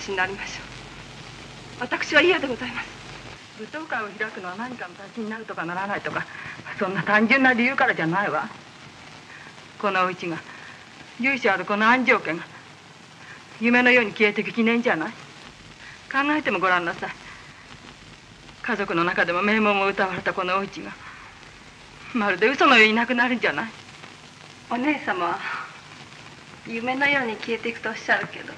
ったって何の足しになりましょう。私は嫌でございます。舞踏会を開くのは何かの足しになるとかならないとかそんな単純な理由からじゃないわ。このうちが由緒あるこの安城家が夢のように消えていく記念じゃない。考えてもごらんなさい。家族の中でも名門を歌われたこのお家がまるで嘘のようにいなくなるんじゃない。お姉様は夢のように消えていくとおっしゃるけど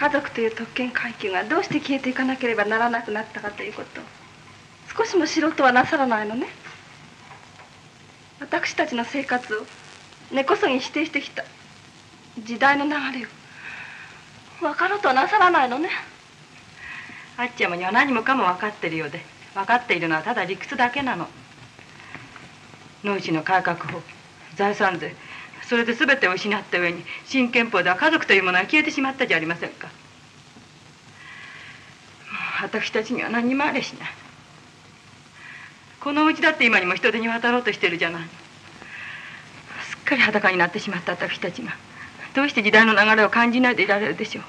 家族という特権階級がどうして消えていかなければならなくなったかということ。少しも知ろうとはなさらないのね。私たちの生活を根こそぎ否定してきた。時代の流れを。分かろうとはなさらないのね。あっちゃまには何もかも分かってるようで。分かっているのはただ理屈だけなの。農地の改革法財産税それで全てを失った上に新憲法では家族というものは消えてしまったじゃありませんか。私たちには何にもあれしない。このうちだって今にも人手に渡ろうとしてるじゃない。すっかり裸になってしまった私たちがどうして時代の流れを感じないでいられるでしょ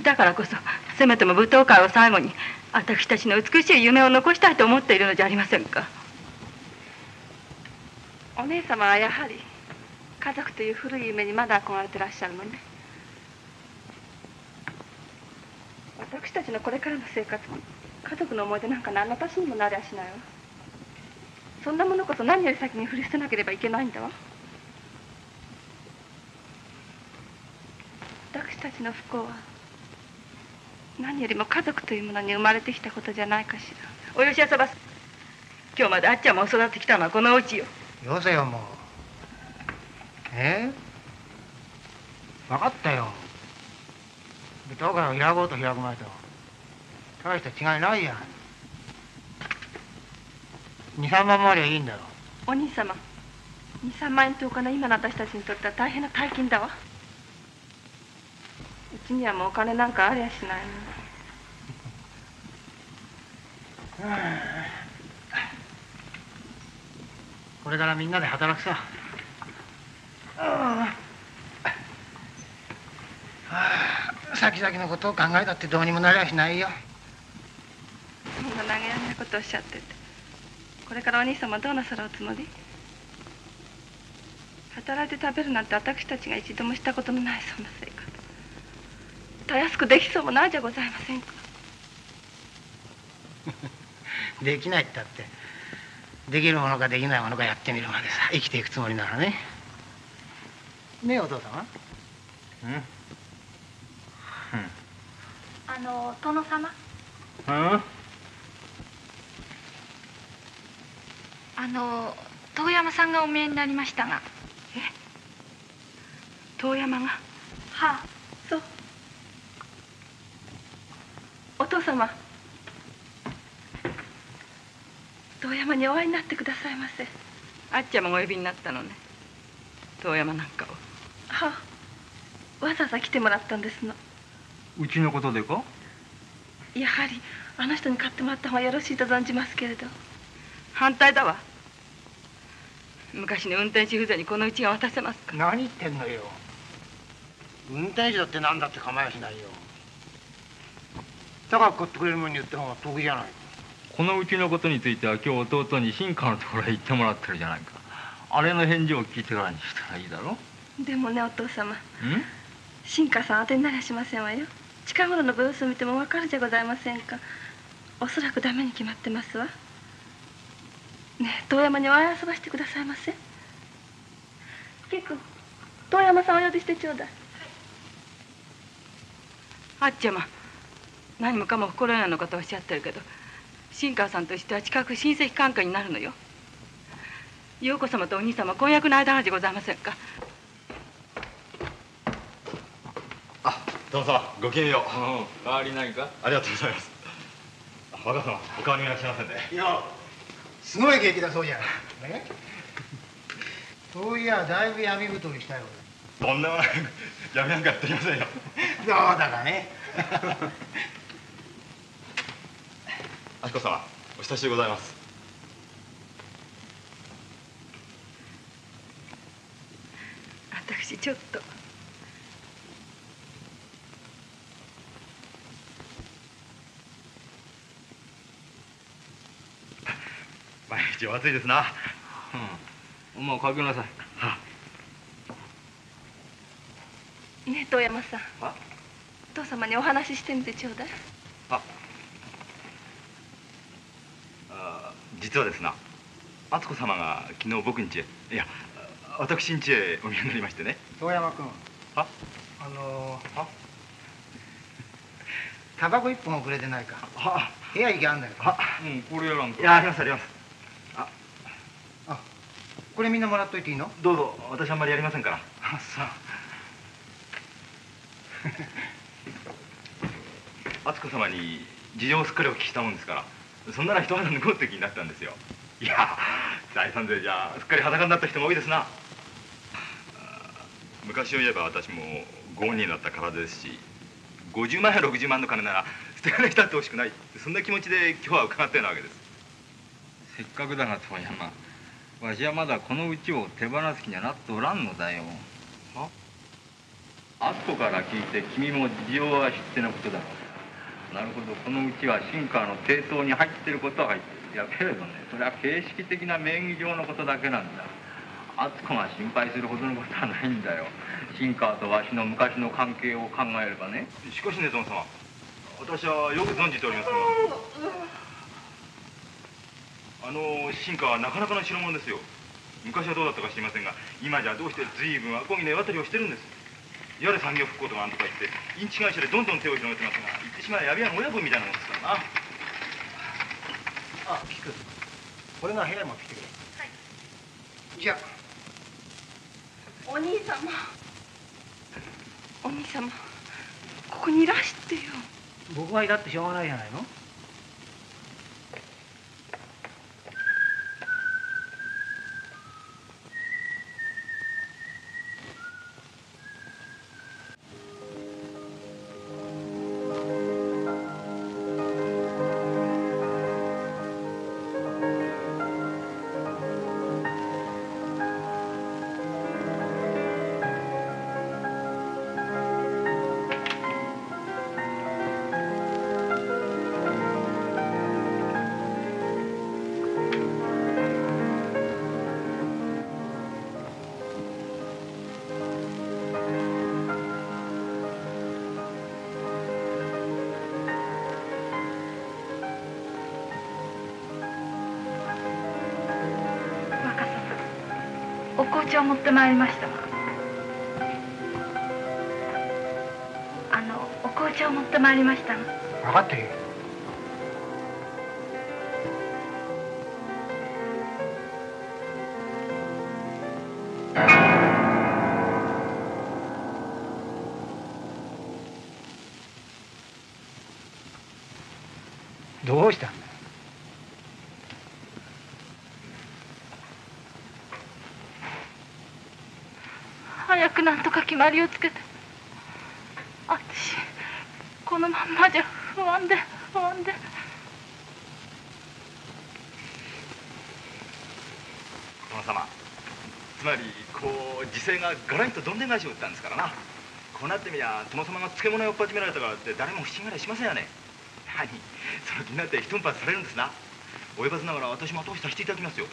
う。だからこそせめても舞踏会を最後に私たちの美しい夢を残したいと思っているのじゃありませんか。お姉様はやはり家族という古い夢にまだ憧れてらっしゃるのね。私たちのこれからの生活家族の思い出なんか何の足しにもなりゃしないわ。そんなものこそ何より先に振り捨てなければいけないんだわ。私たちの不幸は何よりも家族というものに生まれてきたことじゃないかしら。およしやさば今日まであっちゃんも育ってきたのはこのお家よ。よせよもう。え？分かったよ。舞踏会を開こうと開く前と。大した違いないや23万もありゃいいんだろ。お兄様。23万円とお金今の私たちにとっては大変な大金だわ。うちにはもうお金なんかありゃしないの これからみんなで働くさ。先々のことを考えたってどうにもなりゃしないよ。そんな投げやりなことをおっしゃってて。これからお兄様どうなさるおつもり？働いて食べるなんて私たちが一度もしたことのないそんな生活。たやすくできそうもないじゃございませんか。できないったってできるものかできないものかやってみるまでさ生きていくつもりならね。ねえお父様。うん。うん。あの殿様。うん？あの遠山さんがお見えになりましたが。え？遠山が？はあそう。お父様遠山にお会いになってくださいませ。あっちゃまがお呼びになったのね。遠山なんかを。はあ。わざわざ来てもらったんですの。うちのことでか？やはりあの人に買ってもらった方がよろしいと存じますけれど。反対だわ。昔の運転手不全にこのうちが渡せますか。何言ってんのよ。運転手だって何だって構いやしないよ。高く買ってくれるもんに言った方が得じゃないこのうちのことについては今日弟に新家のところへ行ってもらってるじゃないか。あれの返事を聞いてからにしたらいいだろでもねお父様。ん？新華さん当てになりゃしませんわよ。近頃のブースを見てもわかるじゃございませんか。おそらくダメに決まってますわ。ねえ遠山にお会い遊ばしてくださいませ。キク遠山さんお呼びしてちょうだい。あっちゃま何もかも心得のことをおっしゃってるけど新川さんとしては近く親戚関係になるのよ。陽子様とお兄様婚約の間なんじゃございませんか？どうぞごきげんよう。代わり何か？ありがとうございます。若様お変わりいらっしゃいませんね。いやすごい景気だそうじゃないね？そういやだいぶ闇太りしたよ。とんでもない闇なんかやっておりませんよ。どうだかねあきこ様お久しゅうございます。しちょっと。毎日お暑いですな。うん。もうかけなさい。ねえ遠山さん。あお父様にお話ししてみてちょうだいああ実はですな敦子様が昨日僕ん家へいや私ん家へお見えになりましてね。遠山君。あ？あのあ？タバコ一本遅れてないか。あ？部屋行きあんだよ。あ？うん。これやらんか。いやありますあります。あこれみんなもらっといていいの？どうぞ私あんまりやりませんから。あそう。敦子様に事情をすっかりお聞きしたもんですからそんなら一肌脱ごうって気になったんですよ。いや財産税じゃすっかり裸になった人が多いですな。あ昔を言えば私も5になった体ですし50万や60万の金なら捨て金したってほしくない。そんな気持ちで今日は伺ったようなわけです。せっかくだが遠山わしはまだこのうちを手放す気にはなっておらんのだよ。は？敦子から聞いて君も事情は知ってのことだ。ろうなるほど。このうちは新川の抵当に入ってることは入ってる。いやけれどねそれは形式的な名義上のことだけなんだ。敦子が心配するほどのことはないんだよ。新川とわしの昔の関係を考えればね。しかしね殿様。私はよく存じておりますが。あの進化はなかなかの代物ですよ。昔はどうだったか知りませんが今じゃどうして随分アコギの絵渡りをしてるんです。やれ産業復興とかなんとか言ってインチ会社でどんどん手を広げてますが言ってしまえばやび屋の親分みたいなもんですからな。あピクこれが部屋に持ってきてくれ。はい。じゃあ。お兄様。お兄様ここにいらしてよ。僕がいだってしょうがないじゃないのお紅茶を持ってまいりました。あのお紅茶を持ってまいりましたが分かってるよ。決まりをつけて私このまんまじゃ不安で不安で。殿様つまりこう時勢がガラリとどんでん返しを打ったんですからな。こうなってみりゃ殿様が漬物を追っ始められたからって誰も不審がりしませんよね。何その気になって一発されるんですな。お呼ばずながら私も後押しさせていただきますよ。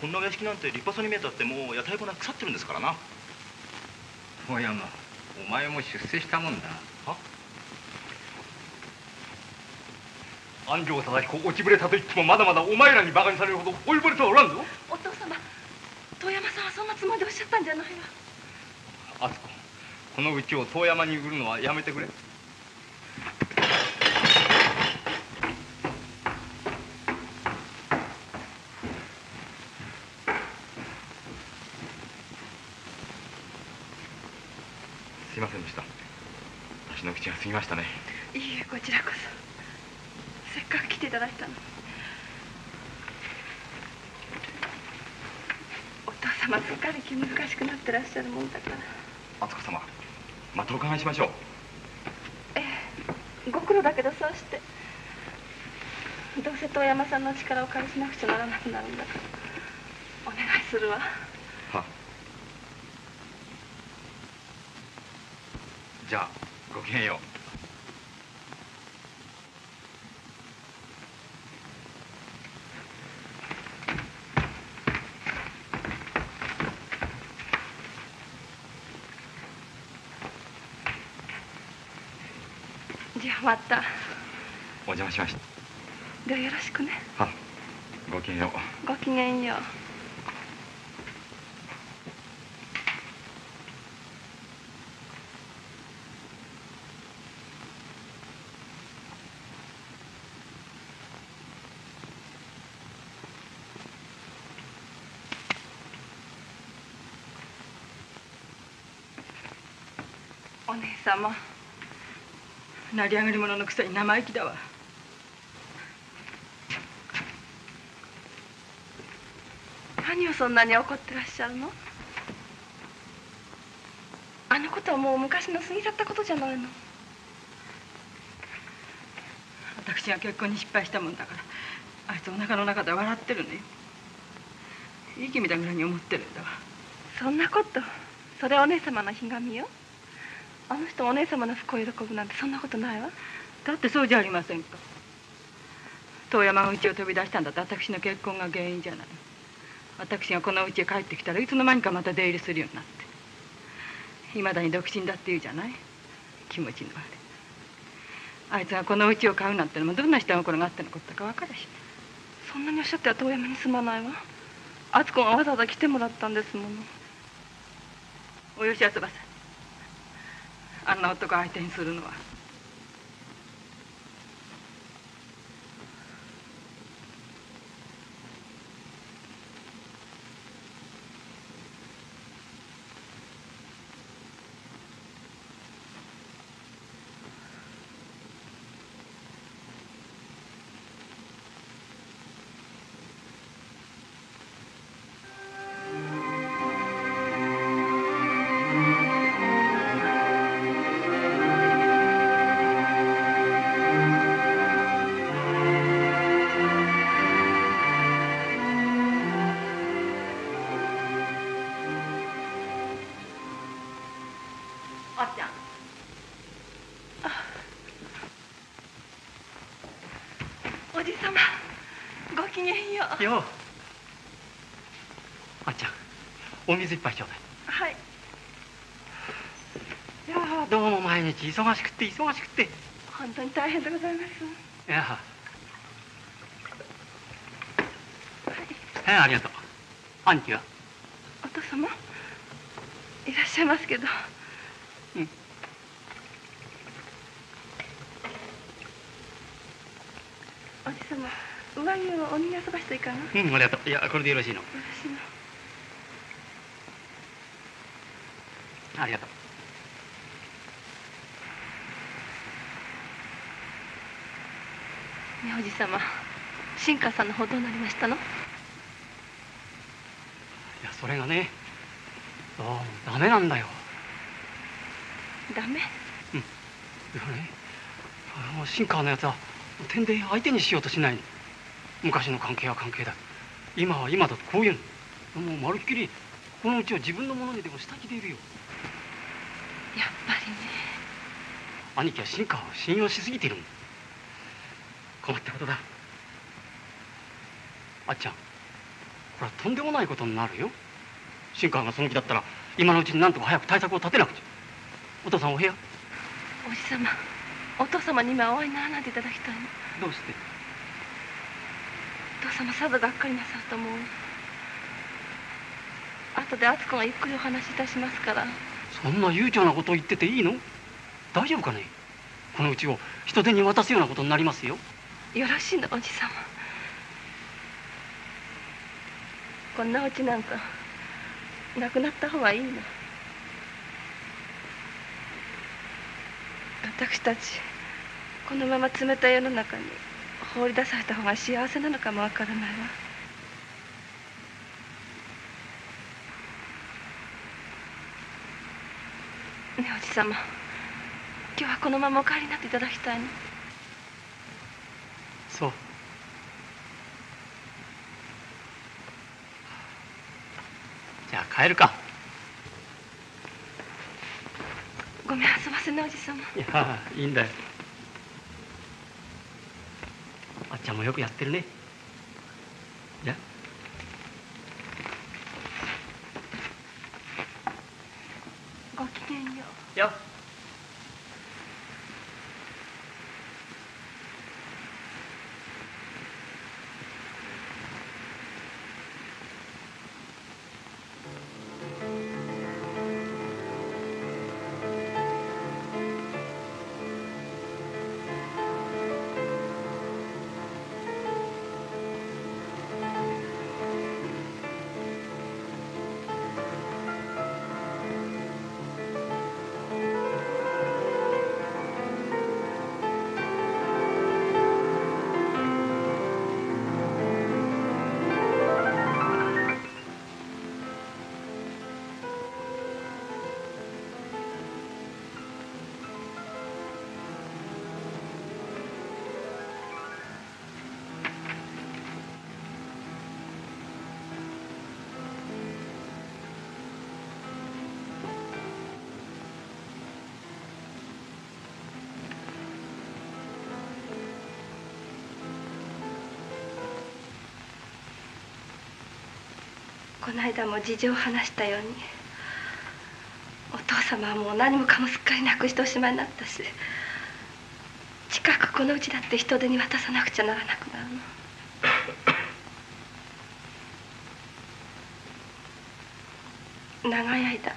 こんなお屋敷なんて立派そうに見えたってもう屋台骨腐ってるんですからな。遠山お前も出世したもんだは？安城忠彦落ちぶれたと言ってもまだまだお前らに馬鹿にされるほど追いぼれてはおらんぞ。お父様遠山さんはそんなつもりでおっしゃったんじゃないわ。敦子このうちを遠山に売るのはやめてくれすいませんでした私の口が過ぎましたね。いいえこちらこそ。せっかく来ていただいたの。にお父様すっかり気難しくなってらっしゃるもんだから。敦子様またお伺いしましょう。ええご苦労だけどそうしてどうせ遠山さんの力を借りしなくちゃならなくなるんだから。お願いするわ。はきげんようまた。お邪魔しましではよろしくね。たはごきげんよう。ごきげんよう。お姉様成り上がり者のくせに生意気だわ。何をそんなに怒ってらっしゃるの？あのことはもう昔の過ぎ去ったことじゃないの。私が結婚に失敗したもんだからあいつお腹の中で笑ってるのよいい気味だぐらいに思ってるんだわ。そんなこと。それお姉様のひがみよ。あの人もお姉様の不幸を喜ぶなんてそんなことないわ。だってそうじゃありませんか。遠山が家を飛び出したんだって私の結婚が原因じゃない。私がこの家へ帰ってきたらいつの間にかまた出入りするようになって。いまだに独身だって言うじゃない。気持ちの悪い。あいつがこの家を買うなんてのもどんな下心があってのことか分かるしそんなにおっしゃっては遠山に住まないわ。敦子がわざわざ来てもらったんですもの。およしやつばさあんな男相手にするのは。よ。あっちゃんお水一杯ちょうだい。はい。いやーどうも毎日忙しくって忙しくって。い本当に大変でございます。やはい。ありがとう。兄貴は？お父様？いらっしゃいますけどうんおじ様上着をお逃げ遊ばしといかなようんありがとう。いやこれでよろしいの。ろしいの。ありがとう。ねおじ様新川さんの方どうなりましたの？いやそれがねどうもダメなんだよ。ダメ？いやねあの新川のやつは点で相手にしようとしないの昔の関係は関係だ。今は今だとこういうの。もうまるっきりこのうちを自分のものにでもした気でいるよ。やっぱりね。兄貴は新川を信用しすぎているん。だ困ったことだ。あっちゃんこれはとんでもないことになるよ。新川がその気だったら今のうちになんとか早く対策を立てなくちゃ。お父さんお部屋？おじ様お父様に今お会いにならないでいただきたいの。どうして？お父様さぞがっかりなさると思う。後で敦子がゆっくりお話しいたしますから。そんな悠長なことを言ってていいの？大丈夫かね？このうちを人手に渡すようなことになりますよ。よろしいのおじ様こんなうちなんかなくなった方がいいの。私たちこのまま冷たい世の中に放り出された方が幸せなのかもわからないわ。ねえおじ様今日はこのままお帰りになっていただきたいの？そう。じゃあ帰るか。ごめん遊ばせねおじ様いやいいんだよあっちゃんもよくやってるね。じゃ。ごきげんよう。よこの間も事情を話したようにお父様はもう何もかもすっかりなくしておしまいになったし近くこのうちだって人手に渡さなくちゃならなくなるの。長い間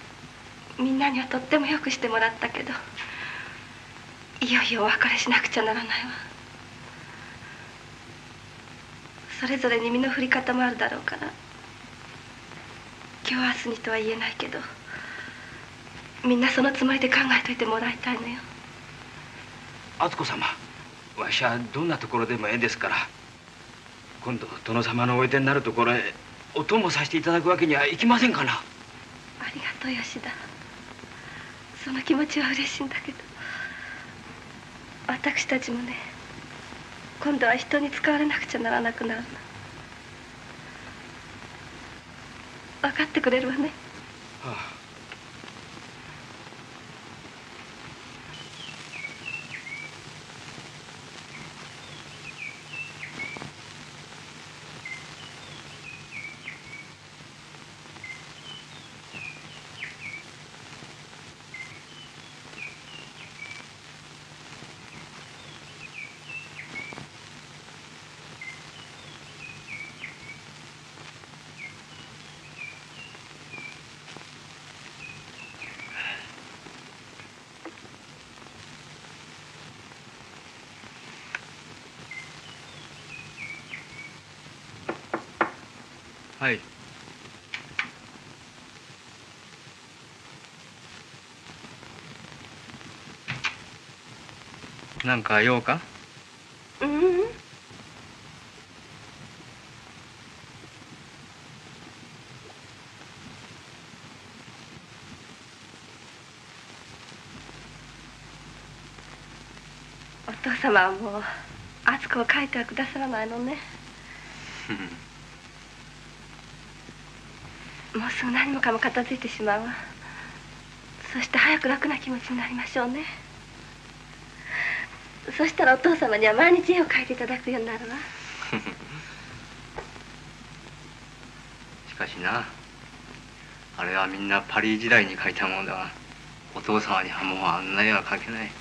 みんなにはとってもよくしてもらったけどいよいよお別れしなくちゃならないわ。それぞれに身の振り方もあるだろうから今日明日にとは言えないけどみんなそのつもりで考えといてもらいたいのよ。敦子様わしはどんなところでもええですから。今度殿様のおいでになるところへお供させていただくわけにはいきませんかな。ありがとう吉田。その気持ちは嬉しいんだけど私たちもね今度は人に使われなくちゃならなくなるの分かってくれるわねはあはい。なんか用か？ううんお父様はもう敦子を書いてはくださらないのね もうすぐ何もかも片付いてしまうわ。そして早く楽な気持ちになりましょうね。そしたらお父様には毎日絵を描いていただくようになるわ。しかしなあれはみんなパリ時代に描いたものだがお父様にはもうあんな絵は描けない。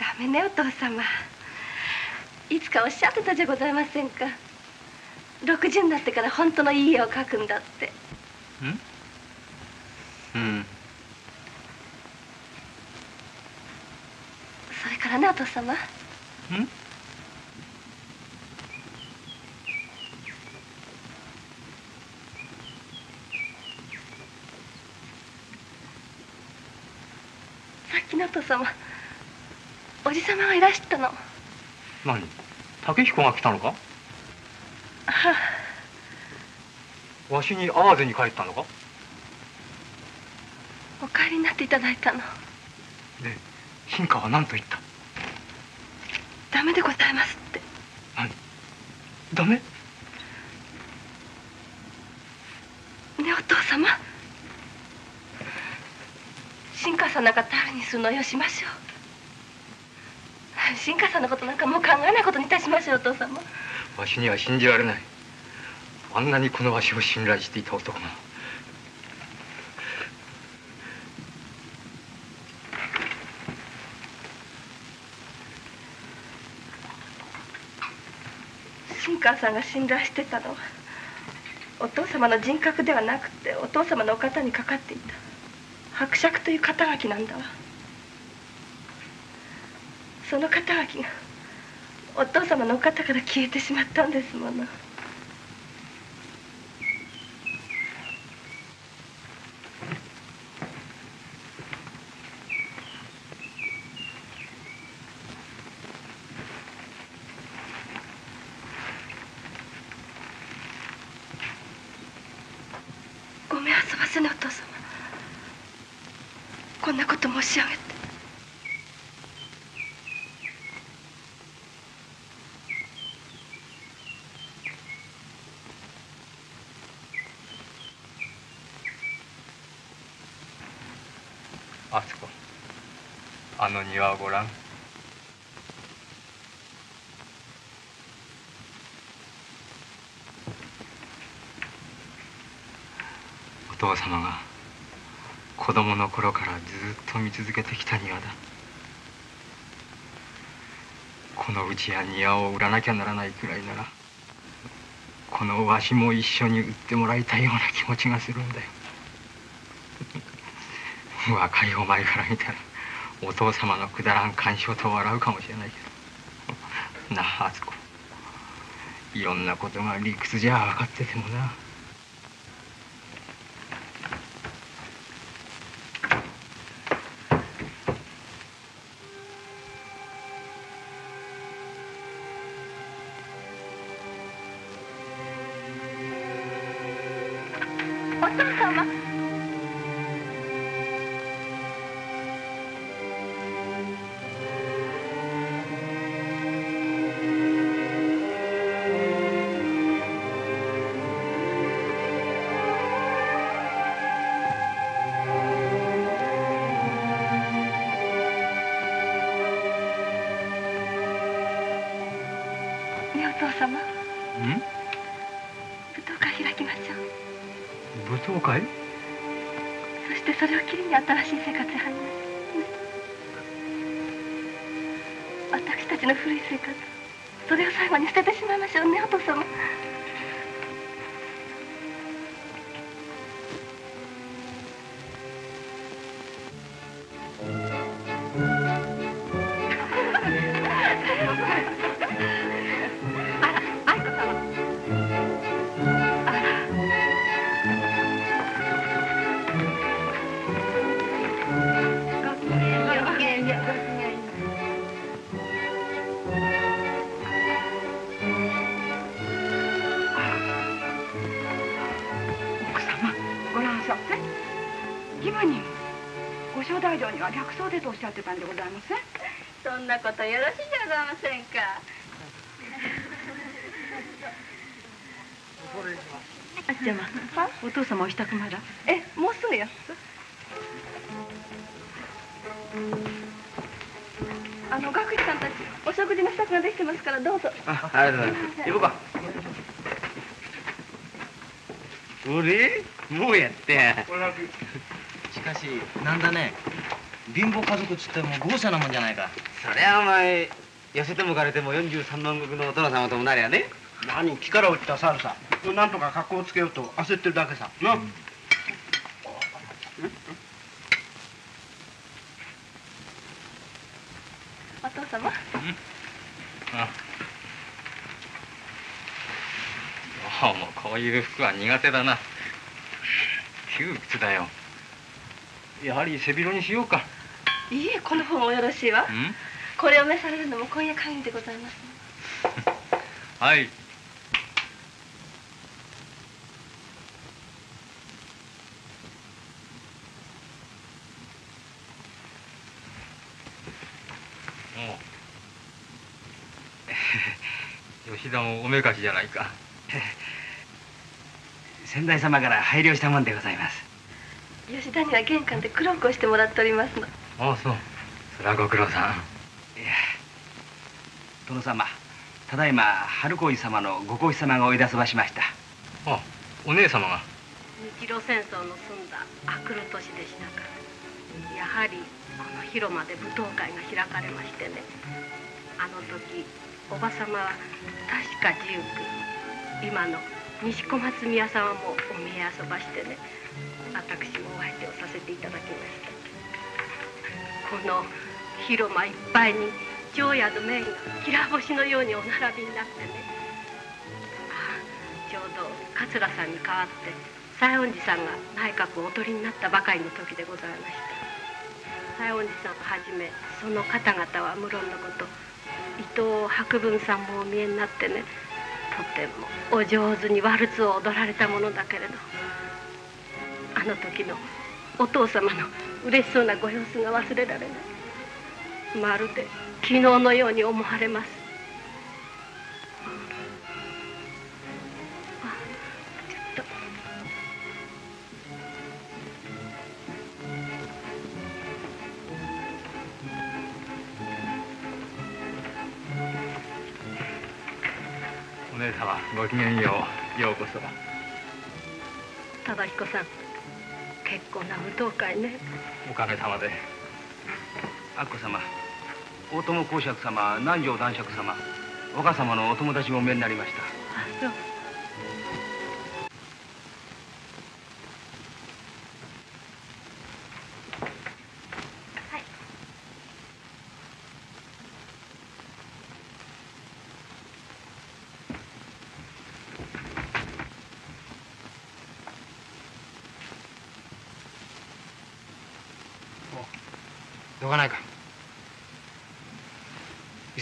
ダメねお父様かおっしゃってたじゃございませんか。60になってから本当のいい絵を描くんだって。うん。それからねお父様ん。さっきのお父様おじ様がいらしたの。は何？竹彦が来たのか？あ。わしに会わずに帰ったのか？お帰りになっていただいたの。で新川は何と言った？ダメでございますって。何？ダメ？ねお父様。様新川さんなんか頼りにするのよしましょう新川さんのことなんかもう考えないことにいたしましょうお父様。わしには信じられない。あんなにこのわしを信頼していた男が。新川さんが信頼してたのはお父様の人格ではなくてお父様のお方にかかっていた伯爵という肩書きなんだわその肩書きがお父様のお方から消えてしまったんですもの。ごめんあそばせねお父様。こんなこと申し上げて。の庭をごらんお父様が子供の頃からずっと見続けてきた庭だ。このうちや庭を売らなきゃならないくらいならこのわしも一緒に売ってもらいたいような気持ちがするんだよ。若いお前から見たら。お父様のくだらん感傷と笑うかもしれないけど。なあ敦子。いろんなことが理屈じゃ分かっててもな。正大寮には略装でとおっしゃってたんでございません？そんなことよろしいじゃございませんか。あっちゃまお父様お支度まだ？えもうすぐよ。あの学士さんたちお食事の支度ができてますからどうぞ。あありがとうございます。行こうか。俺もうやって。しかしなんだね貧乏家族っつっても豪奢なもんじゃないか。そりゃお前痩せても枯れても43万石のお殿様ともなりゃね。何木から落ちた猿さ。なんとか格好をつけようと焦ってるだけさ。な、お父様？ああ。もうこういう服は苦手だな。窮屈だよ。やはり背広にしようかいいえこの方がよろしいわ。うん？これを召されるのも今夜限りでございます。はい。吉田もおめかしじゃないか。先代様から配慮したもんでございます。吉田には玄関で黒くしてもらっておりますのああそう。それはご苦労さん。いや殿様ただいま春恋様のご皇妃様が追い出せばしました。あお姉様が。日露戦争の済んだ明くる年でしたからやはりこの広間で舞踏会が開かれましてねあの時おば様は確か19今の西小松宮様もお見え遊ばしてね私もお相手をさせていただきましたこの広間いっぱいに長屋の面がきら星のようにお並びになってね。ちょうど桂さんに代わって西園寺さんが内閣をお取りになったばかりの時でございました。西園寺さんをはじめその方々は無論のこと伊藤博文さんもお見えになってねとてもお上手にワルツを踊られたものだけれどあの時のお父様の嬉しそうなご様子が忘れられない。まるで昨日のように思われます。お姉様ごきげんよう。ようこそ。忠彦さん結構な舞踏会ね。おかげさまで。アッコ様大友公爵様南條男爵様若様のお友達もお見えになりました。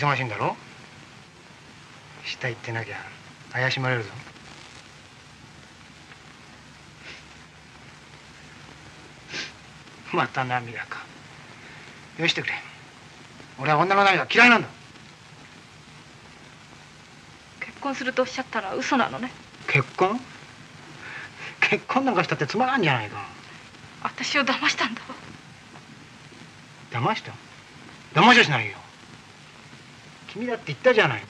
忙しいんだろ？下行ってなきゃ怪しまれるぞ。また涙か。よしてくれ。俺は女の涙嫌いなんだ。結婚するとおっしゃったら嘘なのね。結婚？結婚なんかしたってつまらんじゃないか。私を騙したんだわ。騙した？騙しはしないよ君だって言ったじゃない。か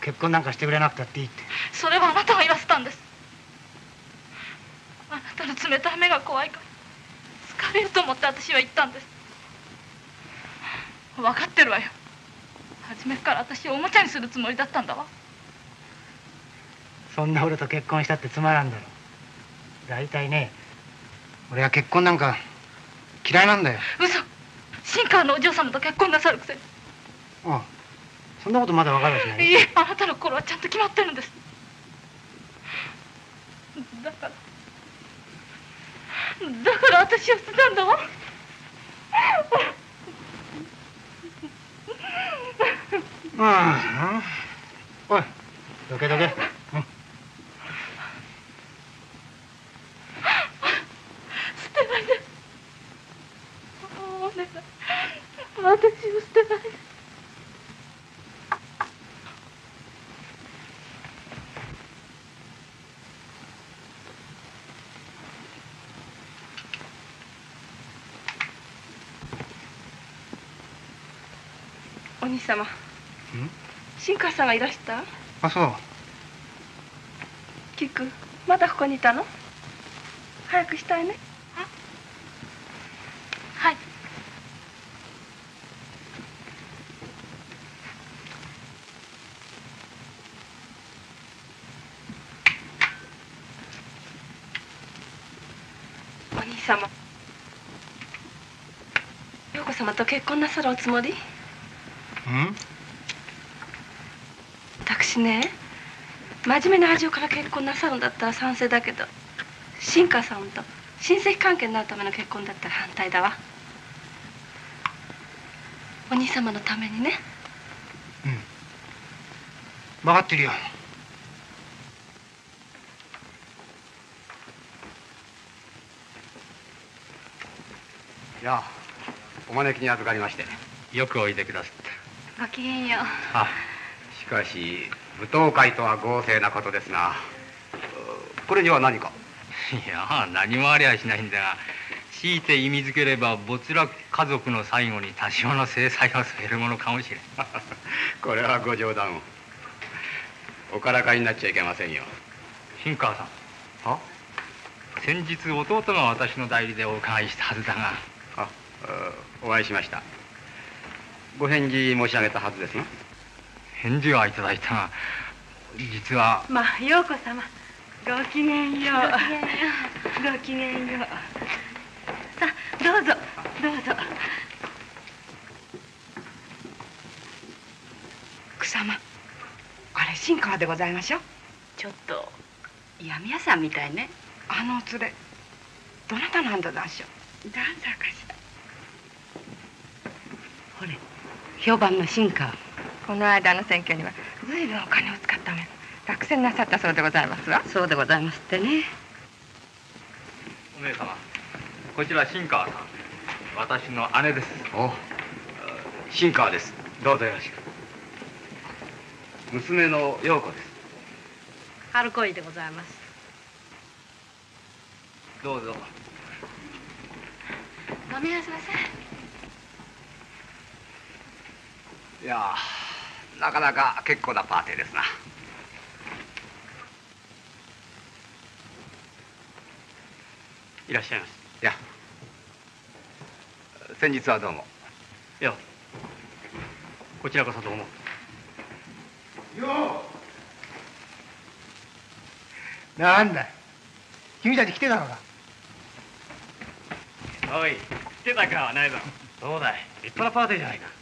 結婚なんかしてくれなくたっていいって。それはあなたが言わせたんです。あなたの冷たい目が怖いから。疲れると思って私は言ったんです。分かってるわよ。初めから私をおもちゃにするつもりだったんだわ。そんな俺と結婚したってつまらんだろ。大体ね俺は結婚なんか嫌いなんだよ。嘘。新川のお嬢様と結婚なさるくせに。ああそんなことまだ分かるわけないいえあなたの頃はちゃんと決まってるんです。だからだから私を捨てたんだわ。ああおいどけどけ、うん、捨てないでお願い私を捨てないでお兄様。新川さんがいらした？あそう。キクまだここにいたの？早くしたいね。はい。お兄様。陽子様と結婚なさるおつもり？うん私ね真面目な味をから結婚なさるんだったら賛成だけど新川さんと親戚関係になるための結婚だったら反対だわ。お兄様のためにね。分かってるよ。いやお招きに預かりましてよくおいでくださっごきげんようあしかし舞踏会とは豪勢なことですがこれには何か？いや何もありゃしないんだが強いて意味づければ没落家族の最後に多少の制裁を添えるものかもしれん。これはご冗談を。おからかいになっちゃいけませんよ。新川さん。は？先日弟が私の代理でお伺いしたはずだが。あお会いしましたご返事申し上げたはずですが。返事はいただいたが実は。まあ陽子様。ごきげんよう。ごきげんよう。さあどうぞ。どうぞ。草間。あれ新川でございましょう。ちょっと闇屋さんみたいね。あの連れ。どなたなんだでしょう誰だかしらほれ評判の新川この間の選挙には随分お金を使っため落選なさったそうでございますわ。そうでございますってね。お姉様こちら新川さん。私の姉です。お。新川です。どうぞよろしく。娘の陽子です。春恋でございます。どうぞ。飲みなさいませいやなかなか結構なパーティーですな。いらっしゃいましいや。先日はどうも。いやこちらこそどうも。ようなんだい。君たち来てたのか。おい来てたかはないぞ。そうだい。立派なパーティーじゃないか。さ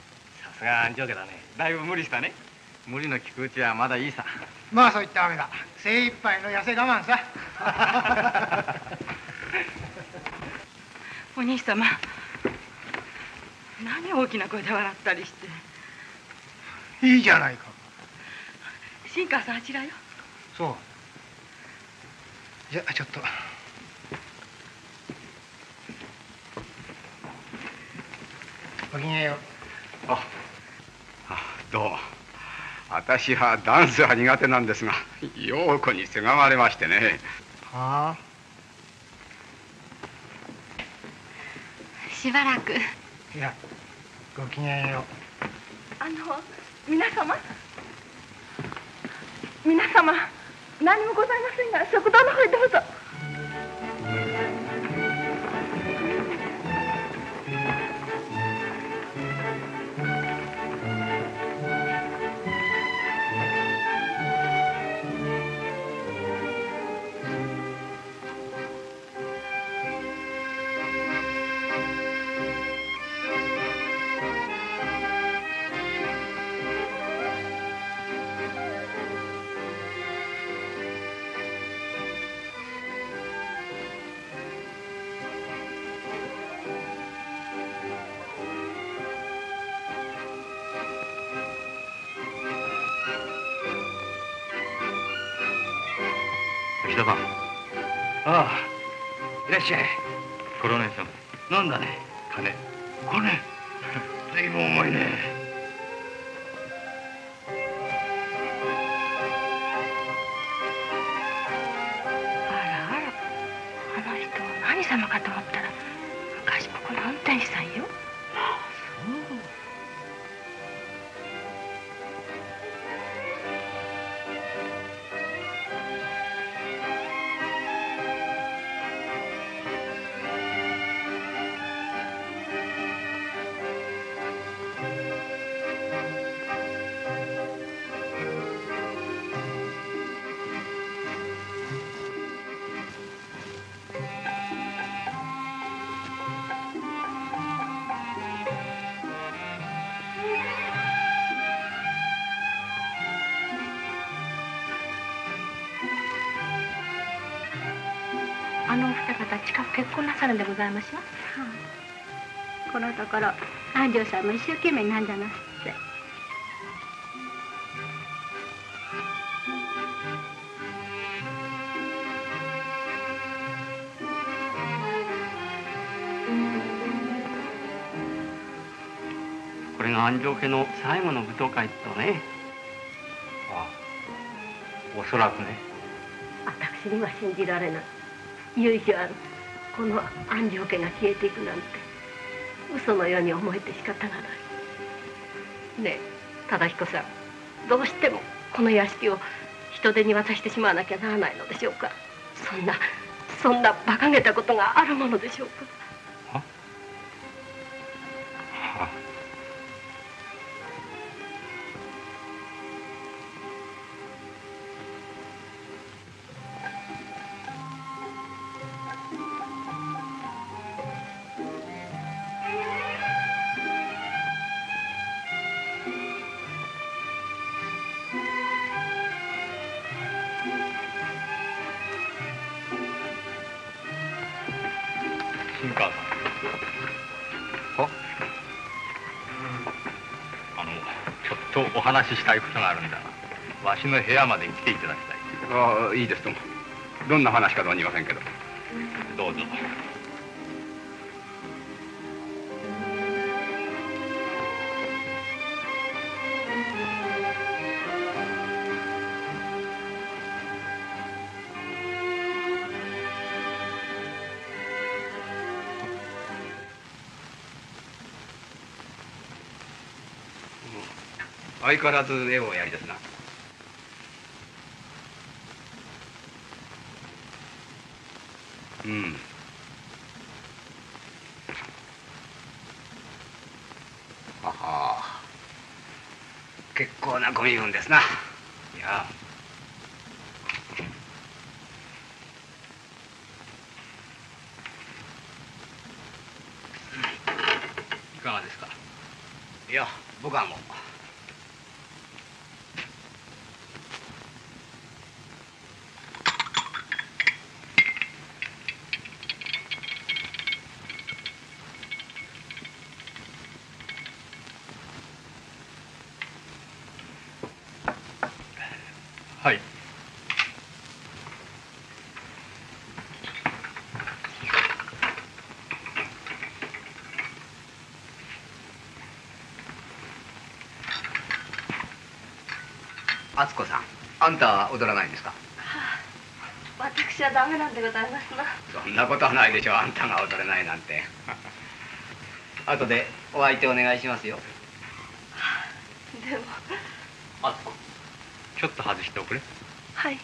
すが安城家だね。だいぶ無理したね。無理の利くうちはまだいいさ。まあそういったわけだ。精一杯の痩せ我慢さ。お兄様。何大きな声で笑ったりして。いいじゃないか。新川さんあちらよ。そう。じゃあちょっと。ごきげんようああどう？も私はダンスは苦手なんですが陽子にせがまれましてね。はあ？しばらく。いやごきげんよう。あの皆様？皆様何もございませんが食堂の方へどうぞなんだね。るんでございますわこのところ安城さんも一生懸命なんじゃなすって。これが安城家の最後の舞踏会とね。ああおそらくね。私には信じられない。いよいよこの安城家が消えていくなんて嘘のように思えて仕方がない。ねえ忠彦さんどうしてもこの屋敷を人手に渡してしまわなきゃならないのでしょうか。そんなそんな馬鹿げたことがあるものでしょうか。話ししたいことがあるんだ。がわしの部屋まで来ていただきたい。ああいいです。ともどんな話か存じませんけど。どうぞ相変わらず絵をおやりですな。うん。はは。結構なご身分ですないやいかがですかいや僕はもうはい敦子さんあんたは踊らないんですか？私はダメなんでございますな。そんなことはないでしょうあんたが踊れないなんて。後でお相手お願いしますよ。でも。あつこちょっと外しておくれ。はい。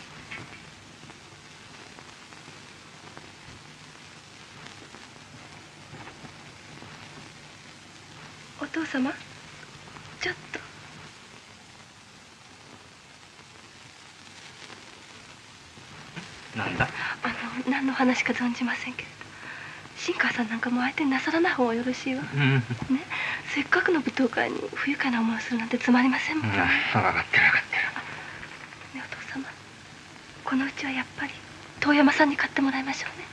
お父様ちょっとなんだ？あの何の話か存じませんけれど。新川さんなんかもう相手になさらない方がよろしいわ。うん。ね？せっかくの舞踏会に不愉快な思いをするなんてつまりませんもん、ね分かってる分かってる。お父様。このうちはやっぱり遠山さんに買ってもらいましょうね。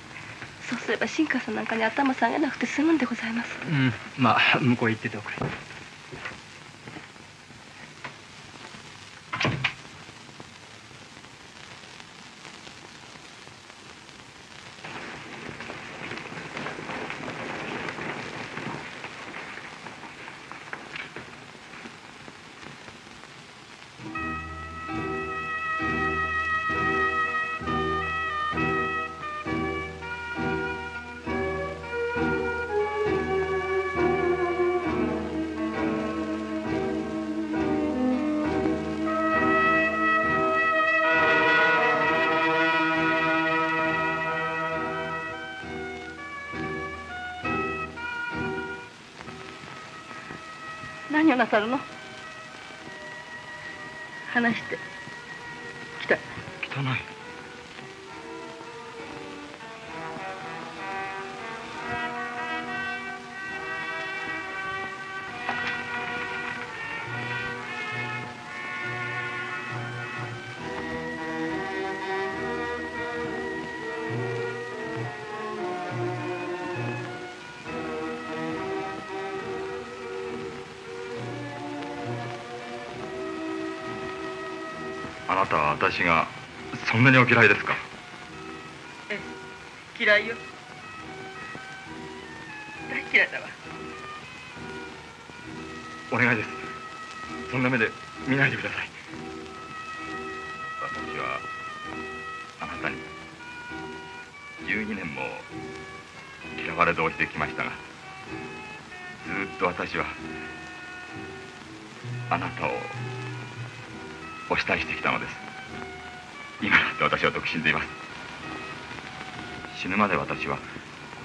そうすれば新川さんなんかに頭下げなくて済むんでございます。うん。まあ向こうへ行ってておくれなさるの？話して。私がそんなにお嫌いですか？ええ嫌いよ。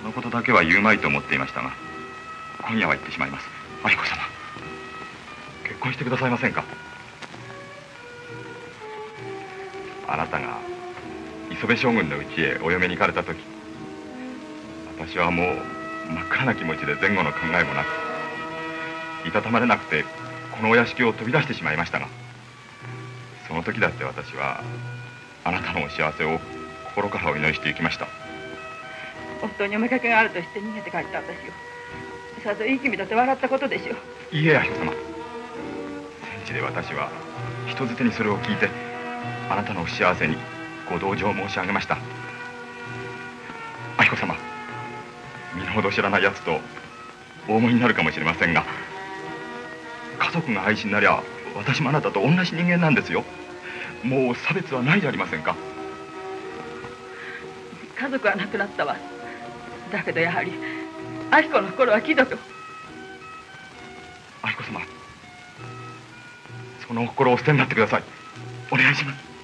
のことだけは言うまいと思っていましたが今夜は言ってしまいます。愛子様結婚してくださいませんか？あなたが磯部将軍の家へお嫁に行かれた時私はもう真っ暗な気持ちで前後の考えもなくいたたまれなくてこのお屋敷を飛び出してしまいましたがその時だって私はあなたのお幸せを心からお祈りして行きました。夫におめかけがあるとして逃げて帰った私をさぞいい気味だって笑ったことでしょう。いいえ愛子様。戦地で私は人づてにそれを聞いてあなたの不幸せにご同情申し上げました。愛子様身の程知らないやつとお思いになるかもしれませんが家族が愛しになりゃ私もあなたと同じ人間なんですよ。もう差別はないじゃありませんか。家族は亡くなったわだけどやはり明子の心は貴族愛子様その心をお捨てになってください。お願いします。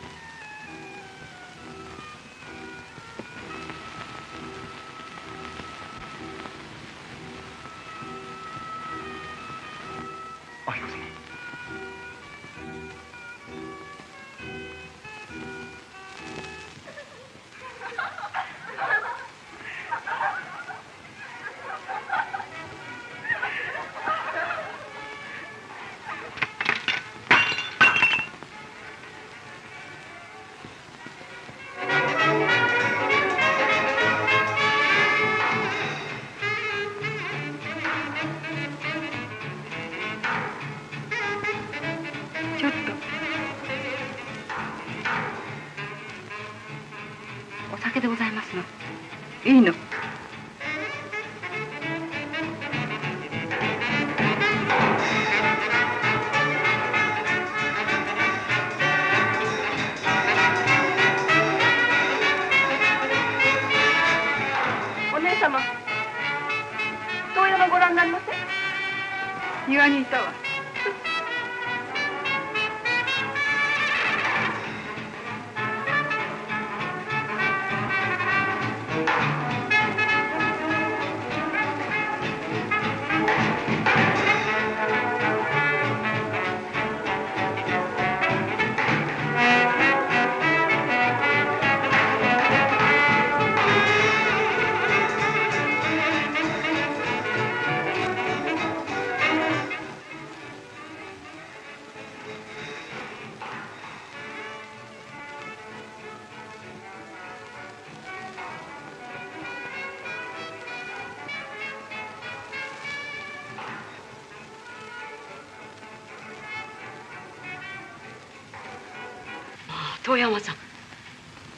遠山さん。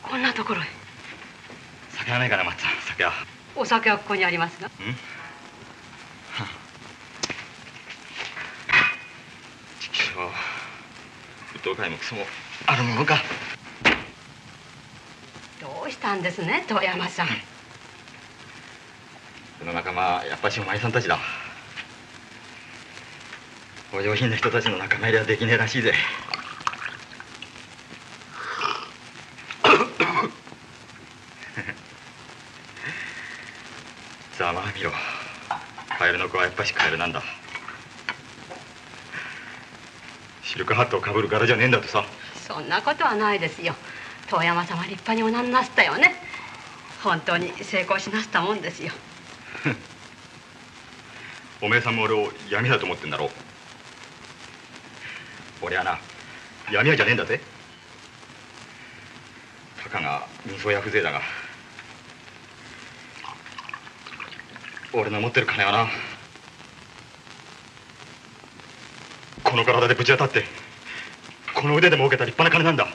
こんなところへ。酒はないかな松さん。酒は。お酒はここにありますが畜生舞踏会もクソもあるものか。どうしたんですね遠山さん。この仲間はやっぱしお前さんたちだ。お上品な人たちの仲間入りはできねえらしいぜざまあ見ろカエルの子はやっぱしカエルなんだ。シルクハットをかぶる柄じゃねえんだとさ。そんなことはないですよ。遠山様立派におなりなすったよね。本当に成功しなすったもんですよ。おめえさんも俺を闇だと思ってんだろ俺はな闇屋じゃねえんだぜ。たかが人相や風情だが。俺の持ってる金はなこの体でぶち当たってこの腕で儲けた立派な金なんだ。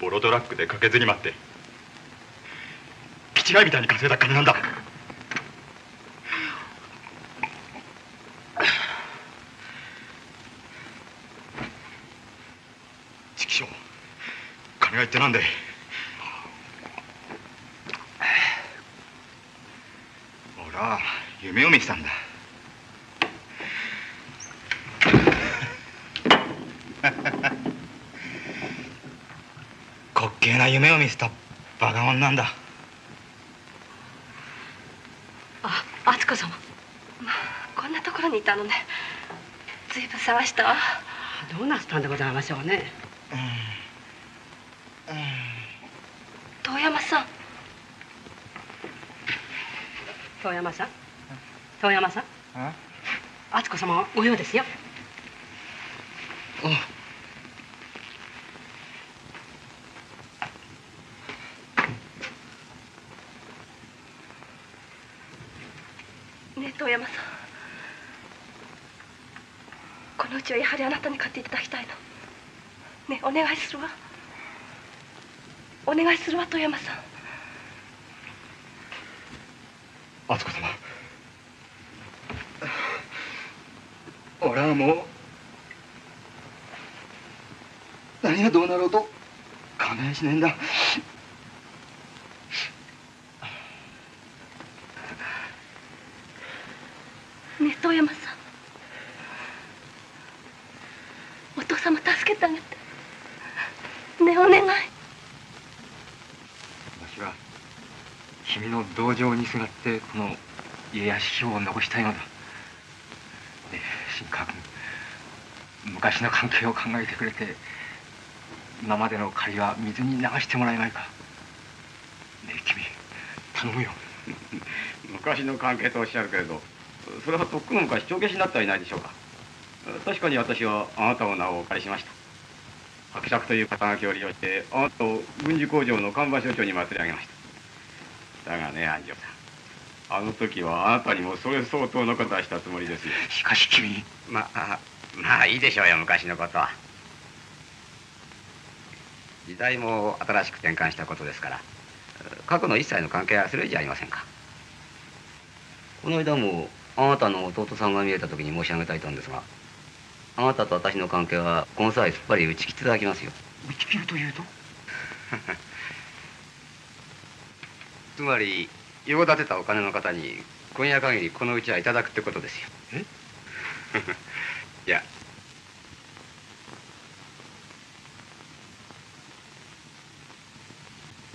ボロトラックでかけずに待って気違いみたいに稼いだ金なんだ。畜生金が一体なんで。俺は夢を見てたんだ。な夢を見せたバカ者なんだ。あ敦子様。まあこんなところにいたのね。ずいぶん探した。わどうなすったんでございましょうね。遠山さん。遠山さん？遠山さん。敦子様はご用ですよね遠山さん。このうちはやはりあなたに買っていただきたいの。ねお願いするわ。お願いするわ遠山さん。敦子様。俺はもう何がどうなろうと考えしねえんだねえ遠山さんお父様助けてあげてねえお願い私は君の同情にすがってこの家や師匠を残したいのだ、ねえ、新川君昔の関係を考えてくれて今までの借りは水に流してもらえないか。ねえ君頼むよ。昔の関係とおっしゃるけれどそれはとっくの昔帳消しになってはいないでしょうか。確かに私はあなたの名をお借りしました。伯爵という肩書きを利用してあなたを軍事工場の看板所長に祭り上げました。だがね安城さんあの時はあなたにもそれ相当のことはしたつもりですよ。しかし君。まあまあいいでしょうよ昔のことは。時代も新しく転換したことですから。過去の一切の関係は忘れるじゃありませんか。この間もあなたの弟さんが見えた時に申し上げたいと思うんですがあなたと私の関係はこの際すっぱり打ち切っていただきますよ。打ち切るというと？つまり用立てたお金の方に今夜限りこのうちはいただくってことですよ。え？いや。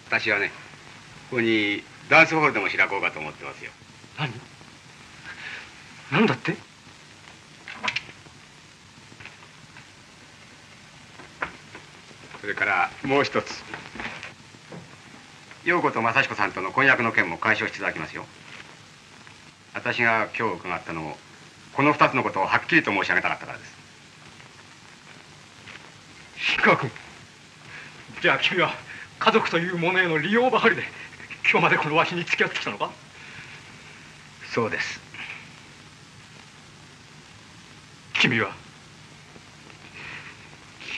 私はねここにダンスホールでも開こうかと思ってますよ。何？何だって？それからもう一つ陽子と正彦さんとの婚約の件も解消していただきますよ。私が今日伺ったのもこの二つのことをはっきりと申し上げたかったからです。新川君じゃあ君は家族というものへの利用ばかりで今日までこのわしに付き合ってきたのか？そうです。君は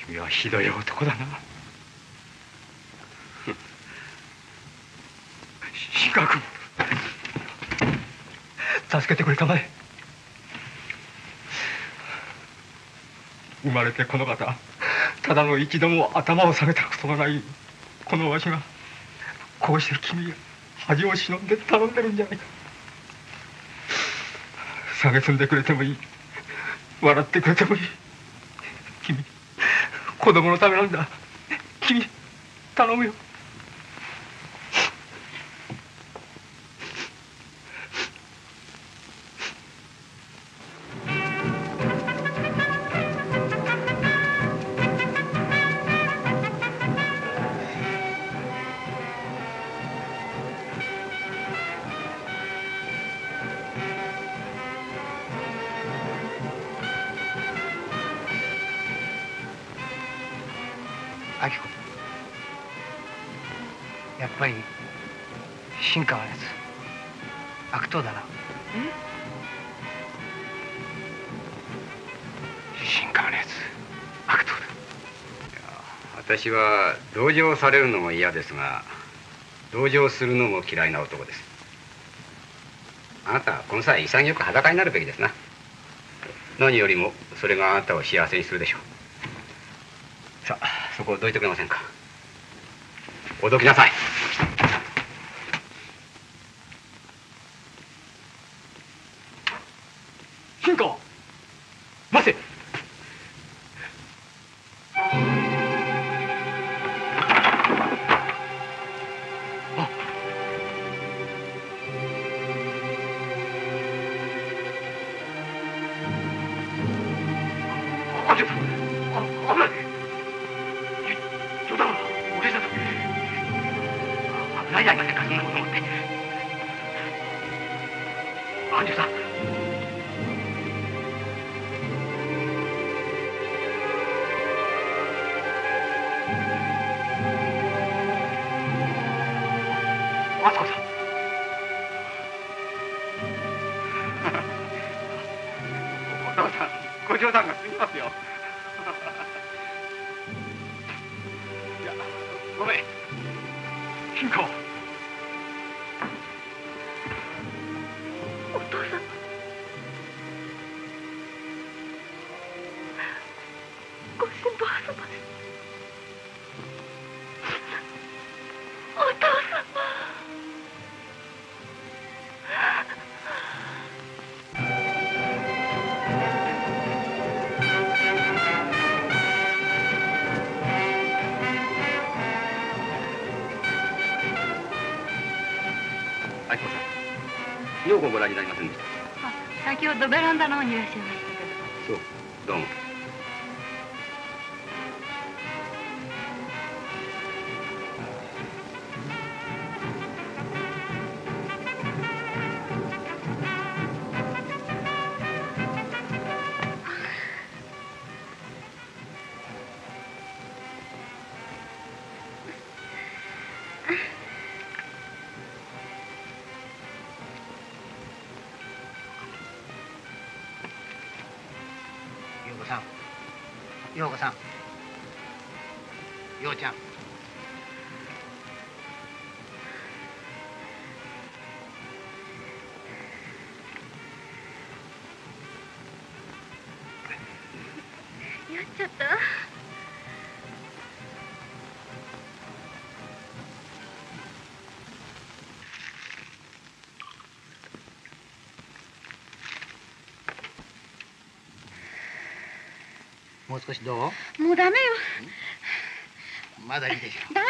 君はひどい男だな新川君助けてくれたまえ。生まれてこの方ただの一度も頭を下げたことがないこのわしがこうして君や恥を忍んで頼んでるんじゃないか。蔑んでくれてもいい。笑ってくれてもいい。君子供のためなんだ。君頼むよ。私は同情されるのも嫌ですが同情するのも嫌いな男です。あなたはこの際潔く裸になるべきですな。何よりもそれがあなたを幸せにするでしょう。さあそこをどいてくれませんか。おどきなさい。ようごご覧になりませんでした。先ほどベランダの方にいらっしゃいましたけど。そうどうも少しどう？もうダメよ。まだいいでしょ。ダメ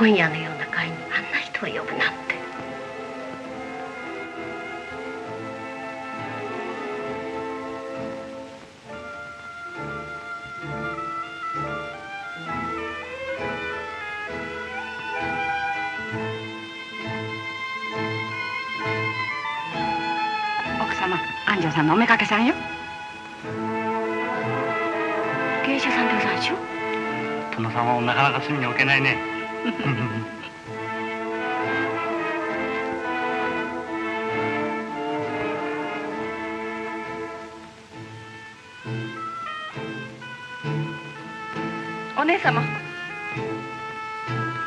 今夜のような会にあんな人を呼ぶなんて。奥様安城さんのおめかけさんよ。芸者さんでござんしょ殿様をなかなか隅に置けないね お姉様。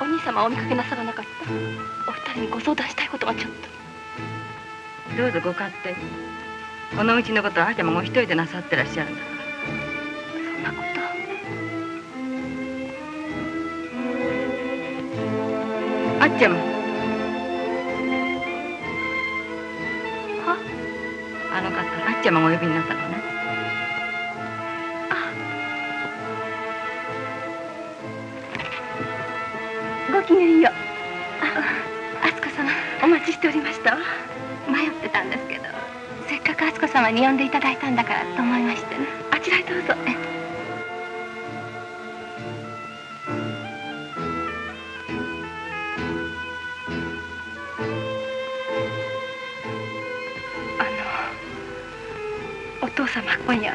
お兄様はお見かけなさらなかった。お二人にご相談したいことがちょっと。どうぞご勝手に。このうちのことはあーちゃまご一人でなさってらっしゃるんだから。そんなことあっちゃまは？あの方。あっちゃまがお呼びになったのね。ごきげんよう。あ敦子様お待ちしておりました。わ迷ってたんですけど。せっかく敦子様に呼んでいただいたんだからと思いましてね父様今夜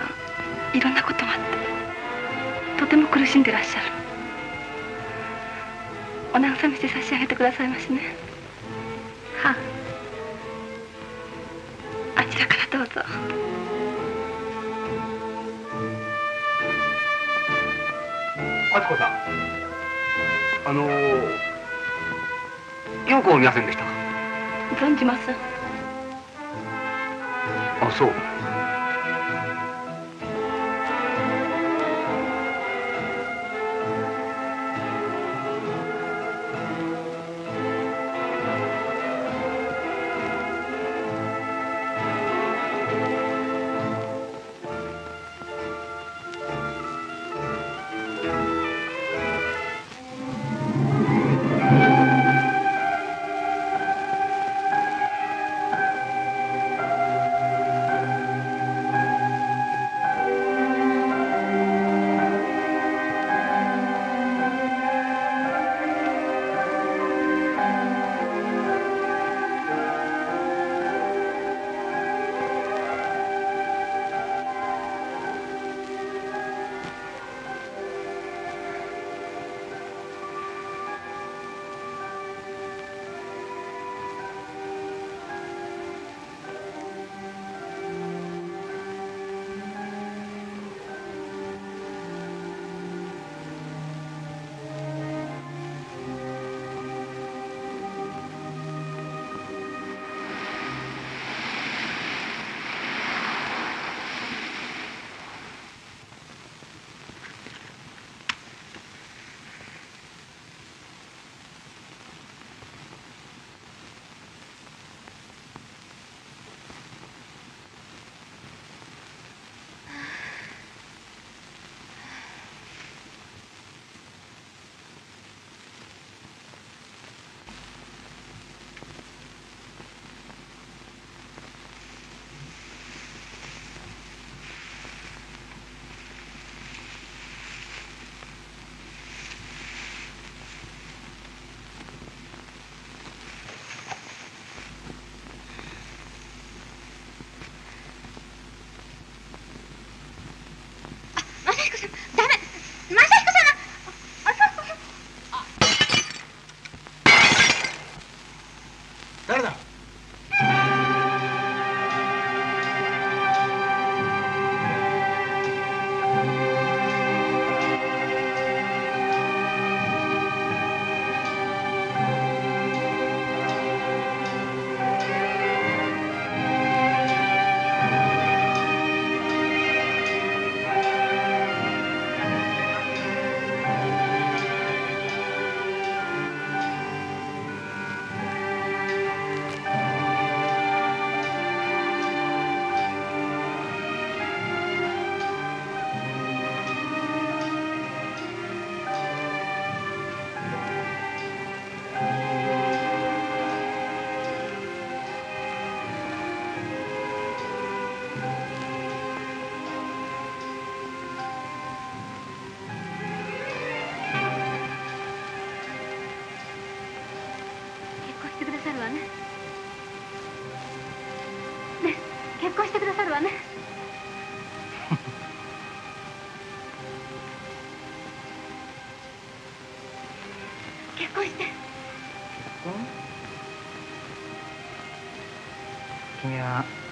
いろんなことがあってとても苦しんでらっしゃる。お慰めして差し上げてくださいましね。はあ。あちらからどうぞ。敦子さん。あの陽子を見ませんでしたか？存じません。あそう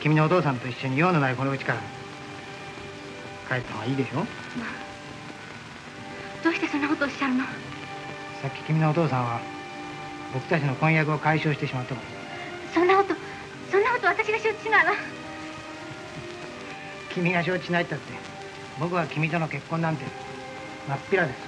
君のお父さんと一緒に用のないこの家から帰った方がいいでしょ？どうしてそんなことをおっしゃるの？さっき君のお父さんは僕たちの婚約を解消してしまったもん。そんなことそんなこと私が承知しないわ。君が承知しないったって僕は君との結婚なんて真っ平です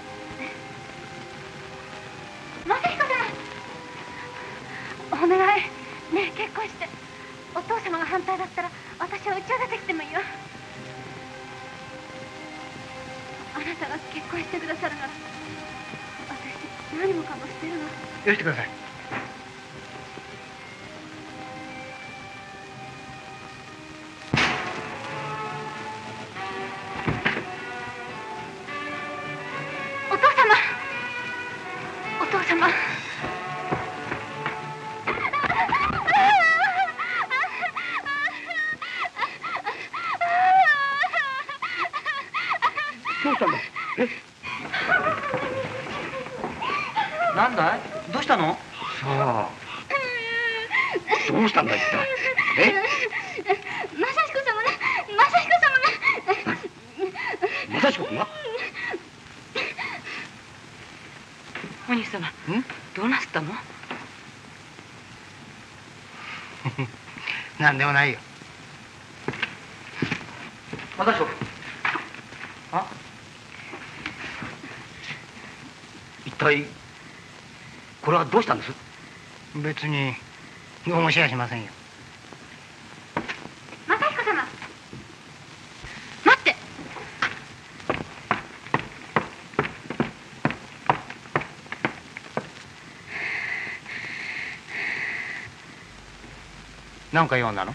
なんでもないよ。正彦君あ？一体これはどうしたんです？別にどうもしやしませんよ正彦様待ってなんか用なの？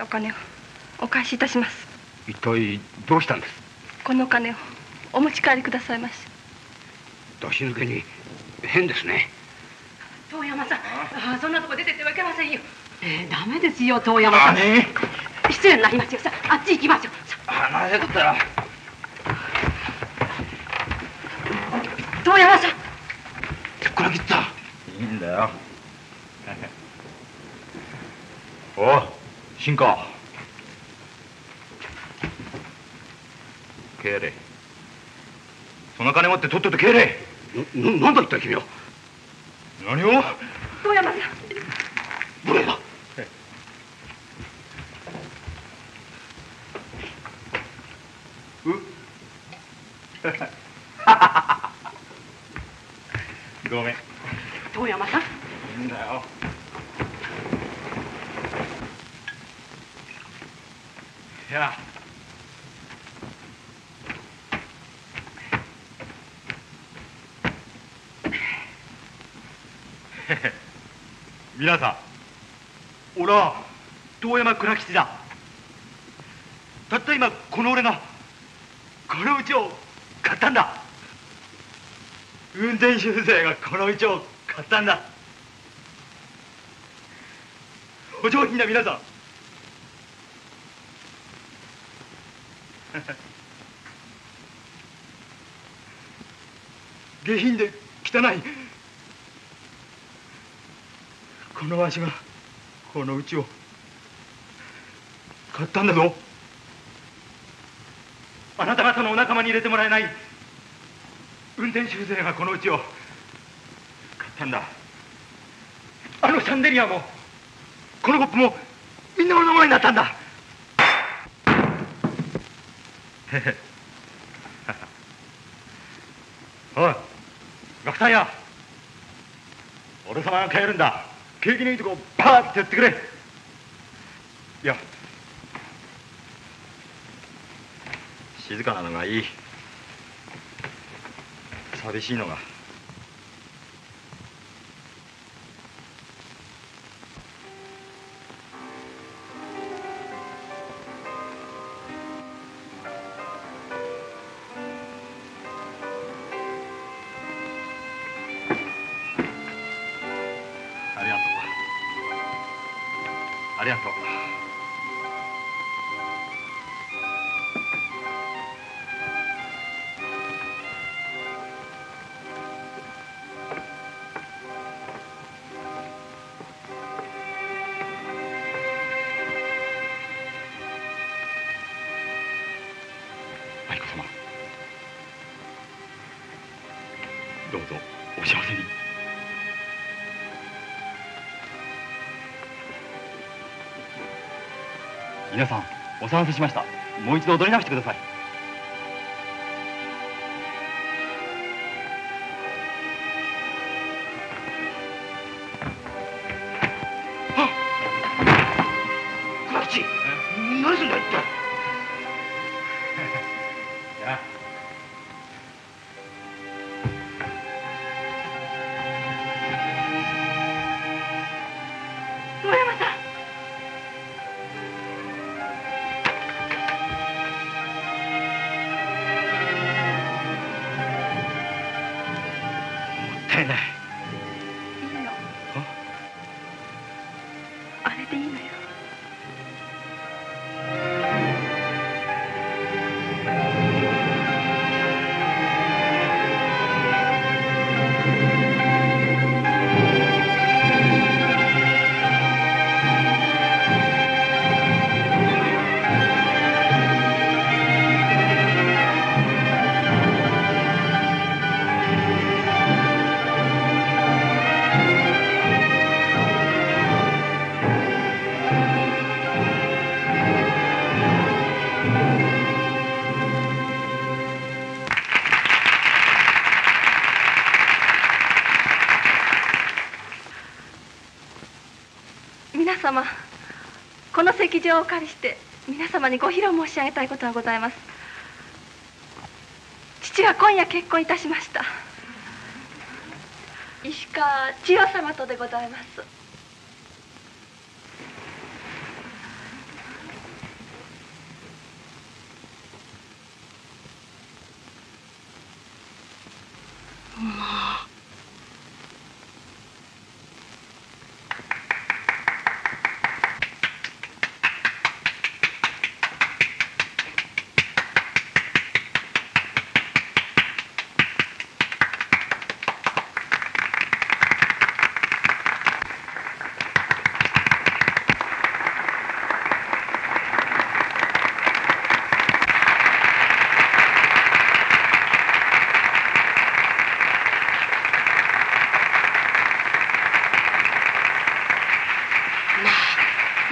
たお金をお返しいたします。一体どうしたんです？このお金をお持ち帰りくださいまし。出し抜けに変ですね。遠山さん。あそんなとこ出てってはいけませんよ。えー、ダメですよ遠山さん。失礼になりますよさあっち行きましょう。さ話せとったら遠山さんこら切ったいいんだよおう新川帰れその金持ってとっとと帰れななんだ一体君は。何を？遠山さん無礼だごめん遠山さんいいんだよいや皆さん俺は遠山倉吉だたった今この俺がこの家を買ったんだ運転手税がこの家を買ったんだ。お上品な皆さん。下品で汚い。このわしがこの家を買ったんだぞ。あなた方のお仲間に入れてもらえない。運転手税がこの家を買ったんだ。あのシャンデリアもこのコップもみんな俺のものになったんだ。おい学さんや。俺様が帰るんだ。景気のいいとこパーッてやってくれ。いや。静かなのがいい。寂しいのが。お騒がせしました。もう一度踊り直してください。様この席上をお借りして皆様にご披露申し上げたいことがございます。父は今夜結婚いたしました。石川千代様とでございますまあ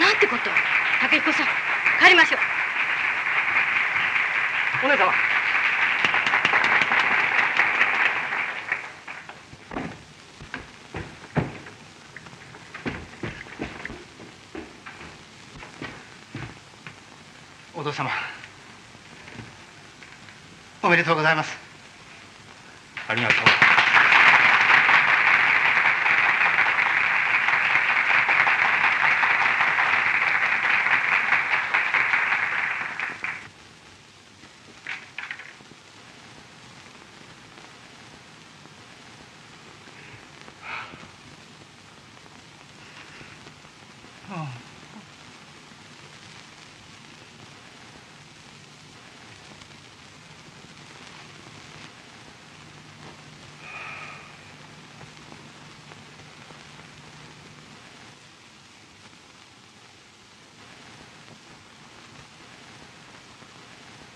なんてこと竹彦さん帰りましょうお姉様お父様おめでとうございます。ありがとう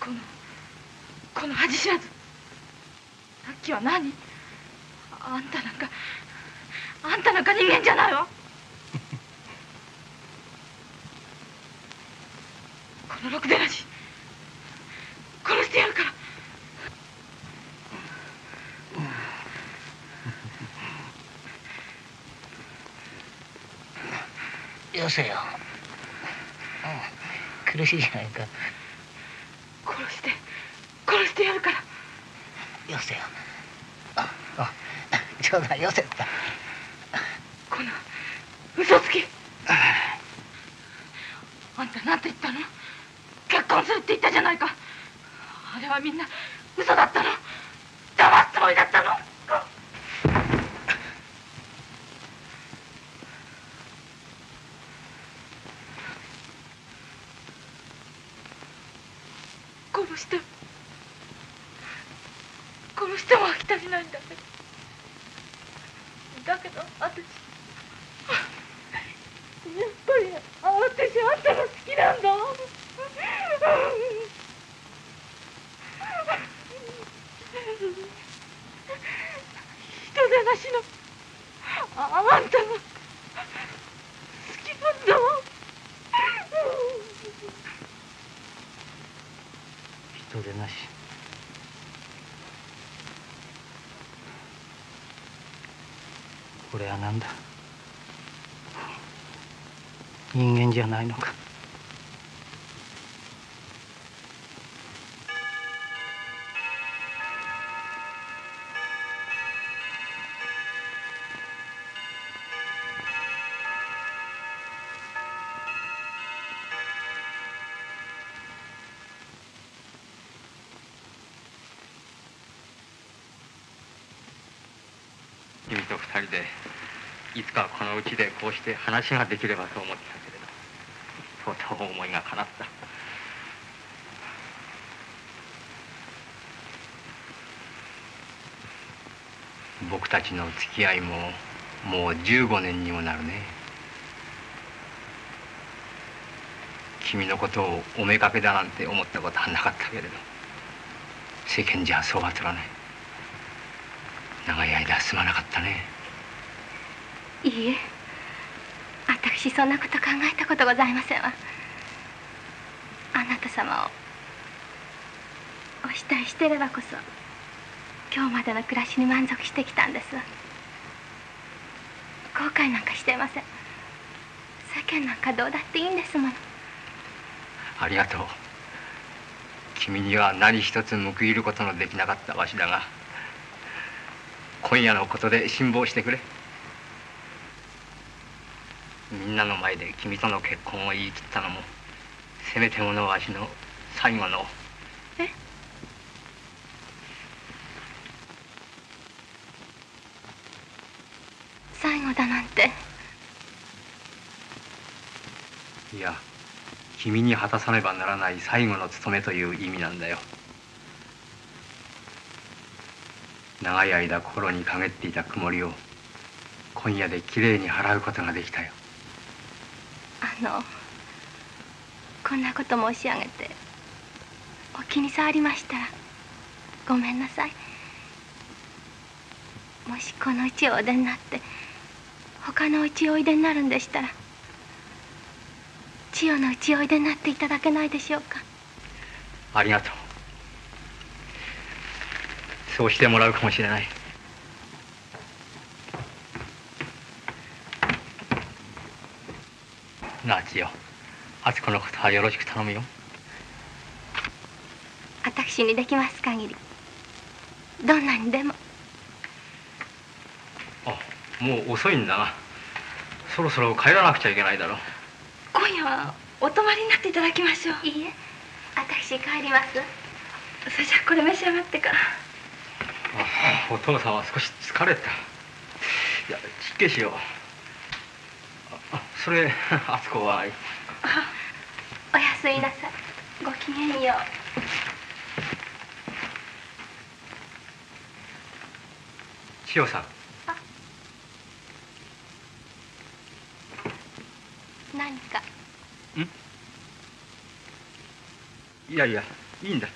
このこの恥知らずさっきは何？あんたなんかあんたなんか人間じゃないわ？このろくでなし殺してやるから。よせよ、うん、苦しいじゃないか。殺して殺してやるから。よせよ冗談よせったこの嘘つきあんたなんて言ったの結婚するって言ったじゃないかあれはみんな嘘だったの騙すつもりだったの殺しても殺しても飽き足りないんだけどだけど私やっぱり私あんたが好きなんだ人でなしのああんたが好きなんだでなしこれは何だ人間じゃないのか？君と二人でいつかこのうちでこうして話ができればと思ってたけど。とうと思いが叶った。僕たちの付き合いももう15年にもなるね。君のことをおめかけだなんて思ったことはなかったけれど世間じゃそうは取らない。長い間すまなかったね。いいえ。私そんなこと考えたことございませんわ。あなた様をお慕いしてればこそ今日までの暮らしに満足してきたんです後悔なんかしていません。世間なんかどうだっていいんですもの。ありがとう。君には何一つ報いることのできなかったわしだが今夜のことで辛抱してくれ。んなの前で君との結婚を言い切ったのもせめてものわしの最後の。え？最後だなんて。いや君に果たさねばならない最後の務めという意味なんだよ。長い間心に陰っていた曇りを今夜できれいに払うことができたよ。あのこんなこと申し上げてお気に障りましたらごめんなさい。もしこの家をお出になって他の家をおいでになるんでしたら千代の家をおいでになっていただけないでしょうか。ありがとう。そうしてもらうかもしれない。なあ千代敦子のことはよろしく頼むよ。私にできます限りどんなにでも。あもう遅いんだな。そろそろ帰らなくちゃいけないだろ。う今夜はお泊まりになっていただきましょう。いいえ私帰ります。それじゃこれ召し上がってから。あお父さんは少し疲れた。いや失敬しようそれ 敦子は。おやすみなさい。ごきげんよう。千代さん。何か？いやいやいいんだ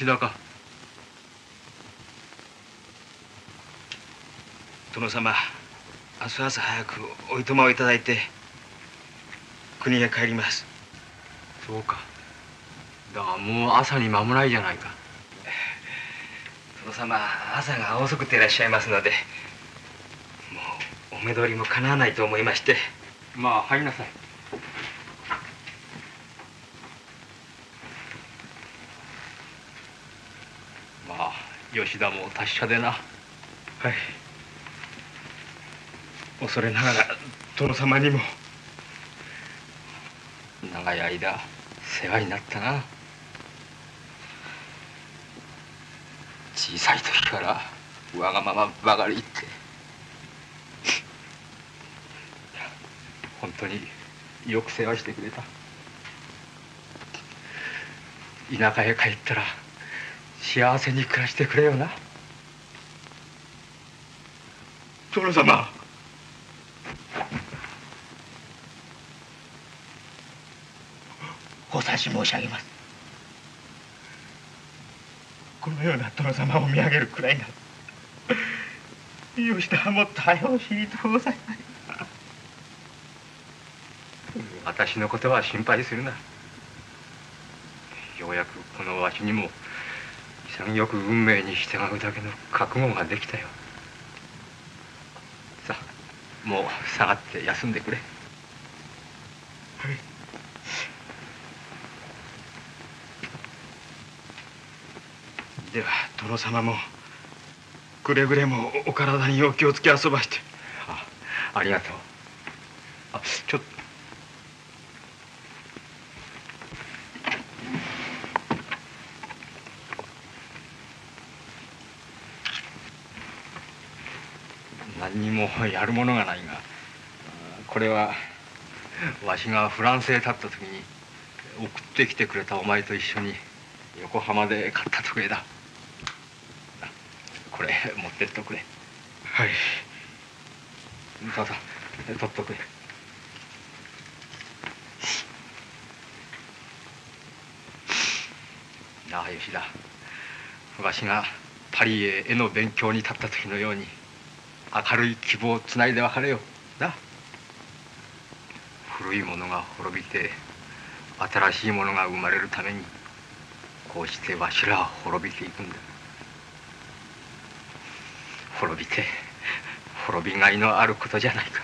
お吉田か。殿様明日朝早くおいとまをいただいて国へ帰ります。そうか。だがもう朝に間もないじゃないか。殿様朝が遅くていらっしゃいますのでもうお目通りもかなわないと思いまして。まあ入りなさいまあ吉田も達者でな。はい。恐れながら殿様にも。長い間世話になったな。小さい時からわがままばかり言って。本当によく世話してくれた。田舎へ帰ったら幸せに暮らしてくれよな。殿様。お察し申し上げます。このような殿様を見上げるくらいなら吉田はもっと早う知りとうございます。私のことは心配するな。ようやくこのわしにも潔く運命に従うだけの覚悟ができたよ。さあもう下がって休んでくれ。はい。では殿様もくれぐれもお体にお気をつけ遊ばして。あありがとうあちょっと何にもやるものがないがこれはわしがフランスへ立った時に送ってきてくれたお前と一緒に横浜で買った時計だ。これ持ってっとくれ。はい。さあさあ取っとく。れなあ吉田。わしがパリへ絵の勉強に立った時のように明るい希望をつないで別れよな。古いものが滅びて新しいものが生まれるためにこうしてわしらは滅びていくんだ。滅びて滅びがいのあることじゃないか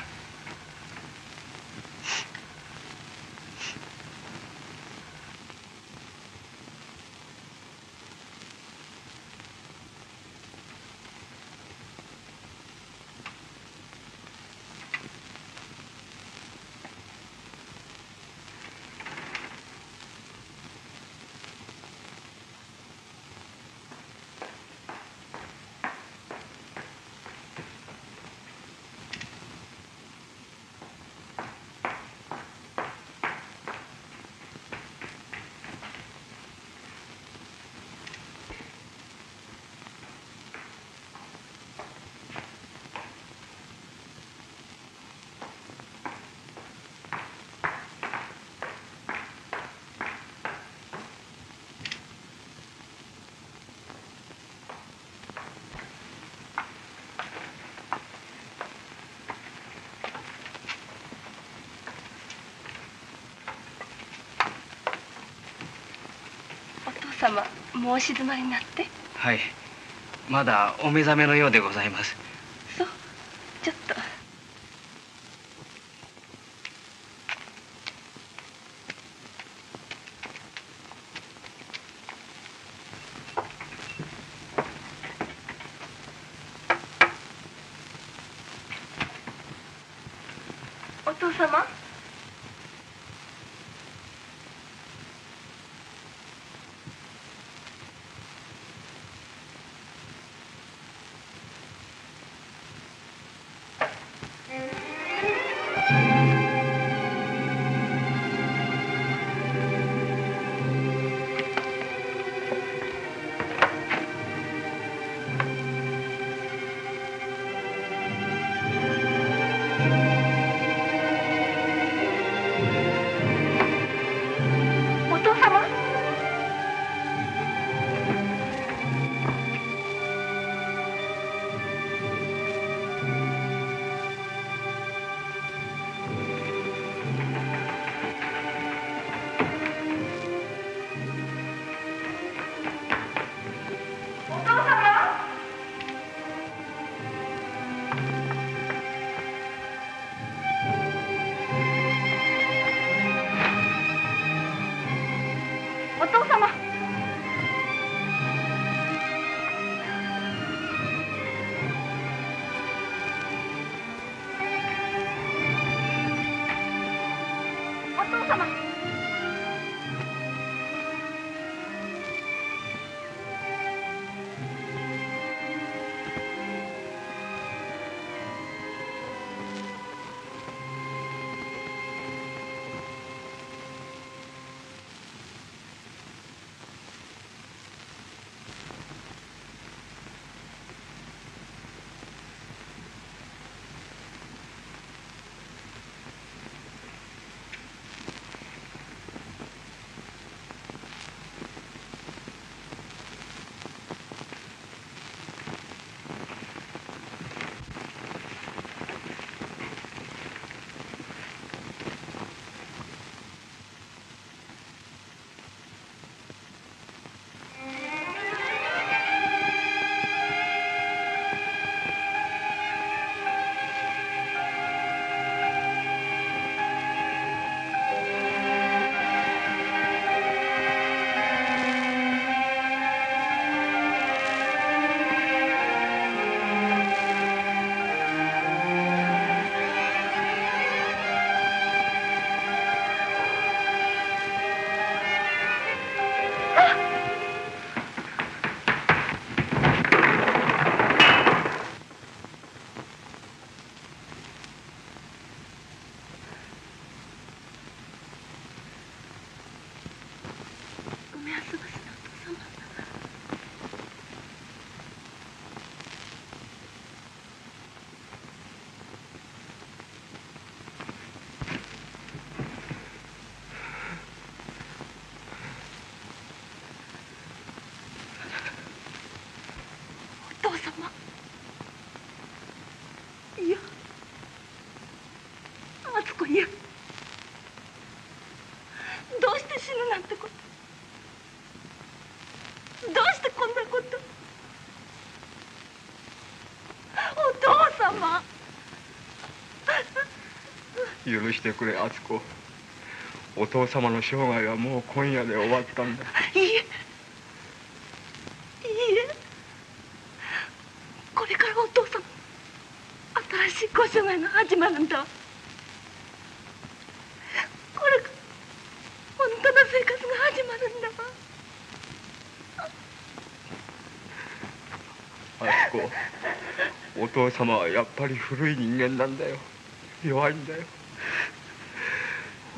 お父様もうお静まりになって。はい。まだお目覚めのようでございます。許してくれ敦子。お父様の生涯はもう今夜で終わったんだ。いいえ。いいえ。これからお父様新しいご生涯が始まるんだ。わこれから本当の生活が始まるんだ。わ敦子お父様はやっぱり古い人間なんだよ。弱いんだよ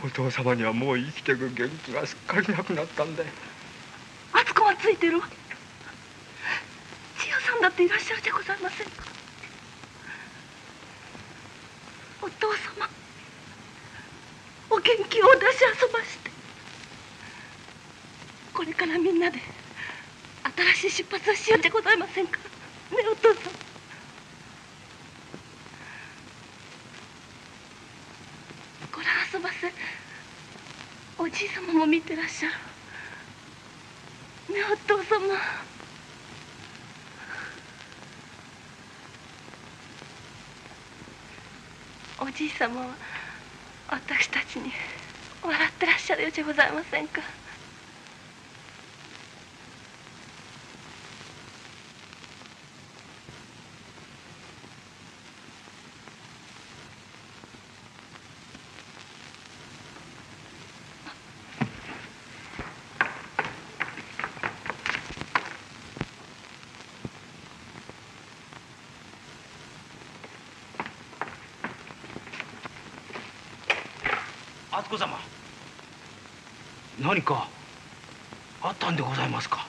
お父様にはもう生きていく元気がすっかりなくなったんだよ。敦子はついてるわ。千代さんだっていらっしゃるじゃございませんか。お父様お元気を出し遊ばして。これからみんなで新しい出発をしようじゃございませんか。ねお父さんこれ遊ばせおじい様も見てらっしゃる。ねお父様。おじい様は私たちに笑ってらっしゃるようじゃございませんか敦子様何かあったんでございますか？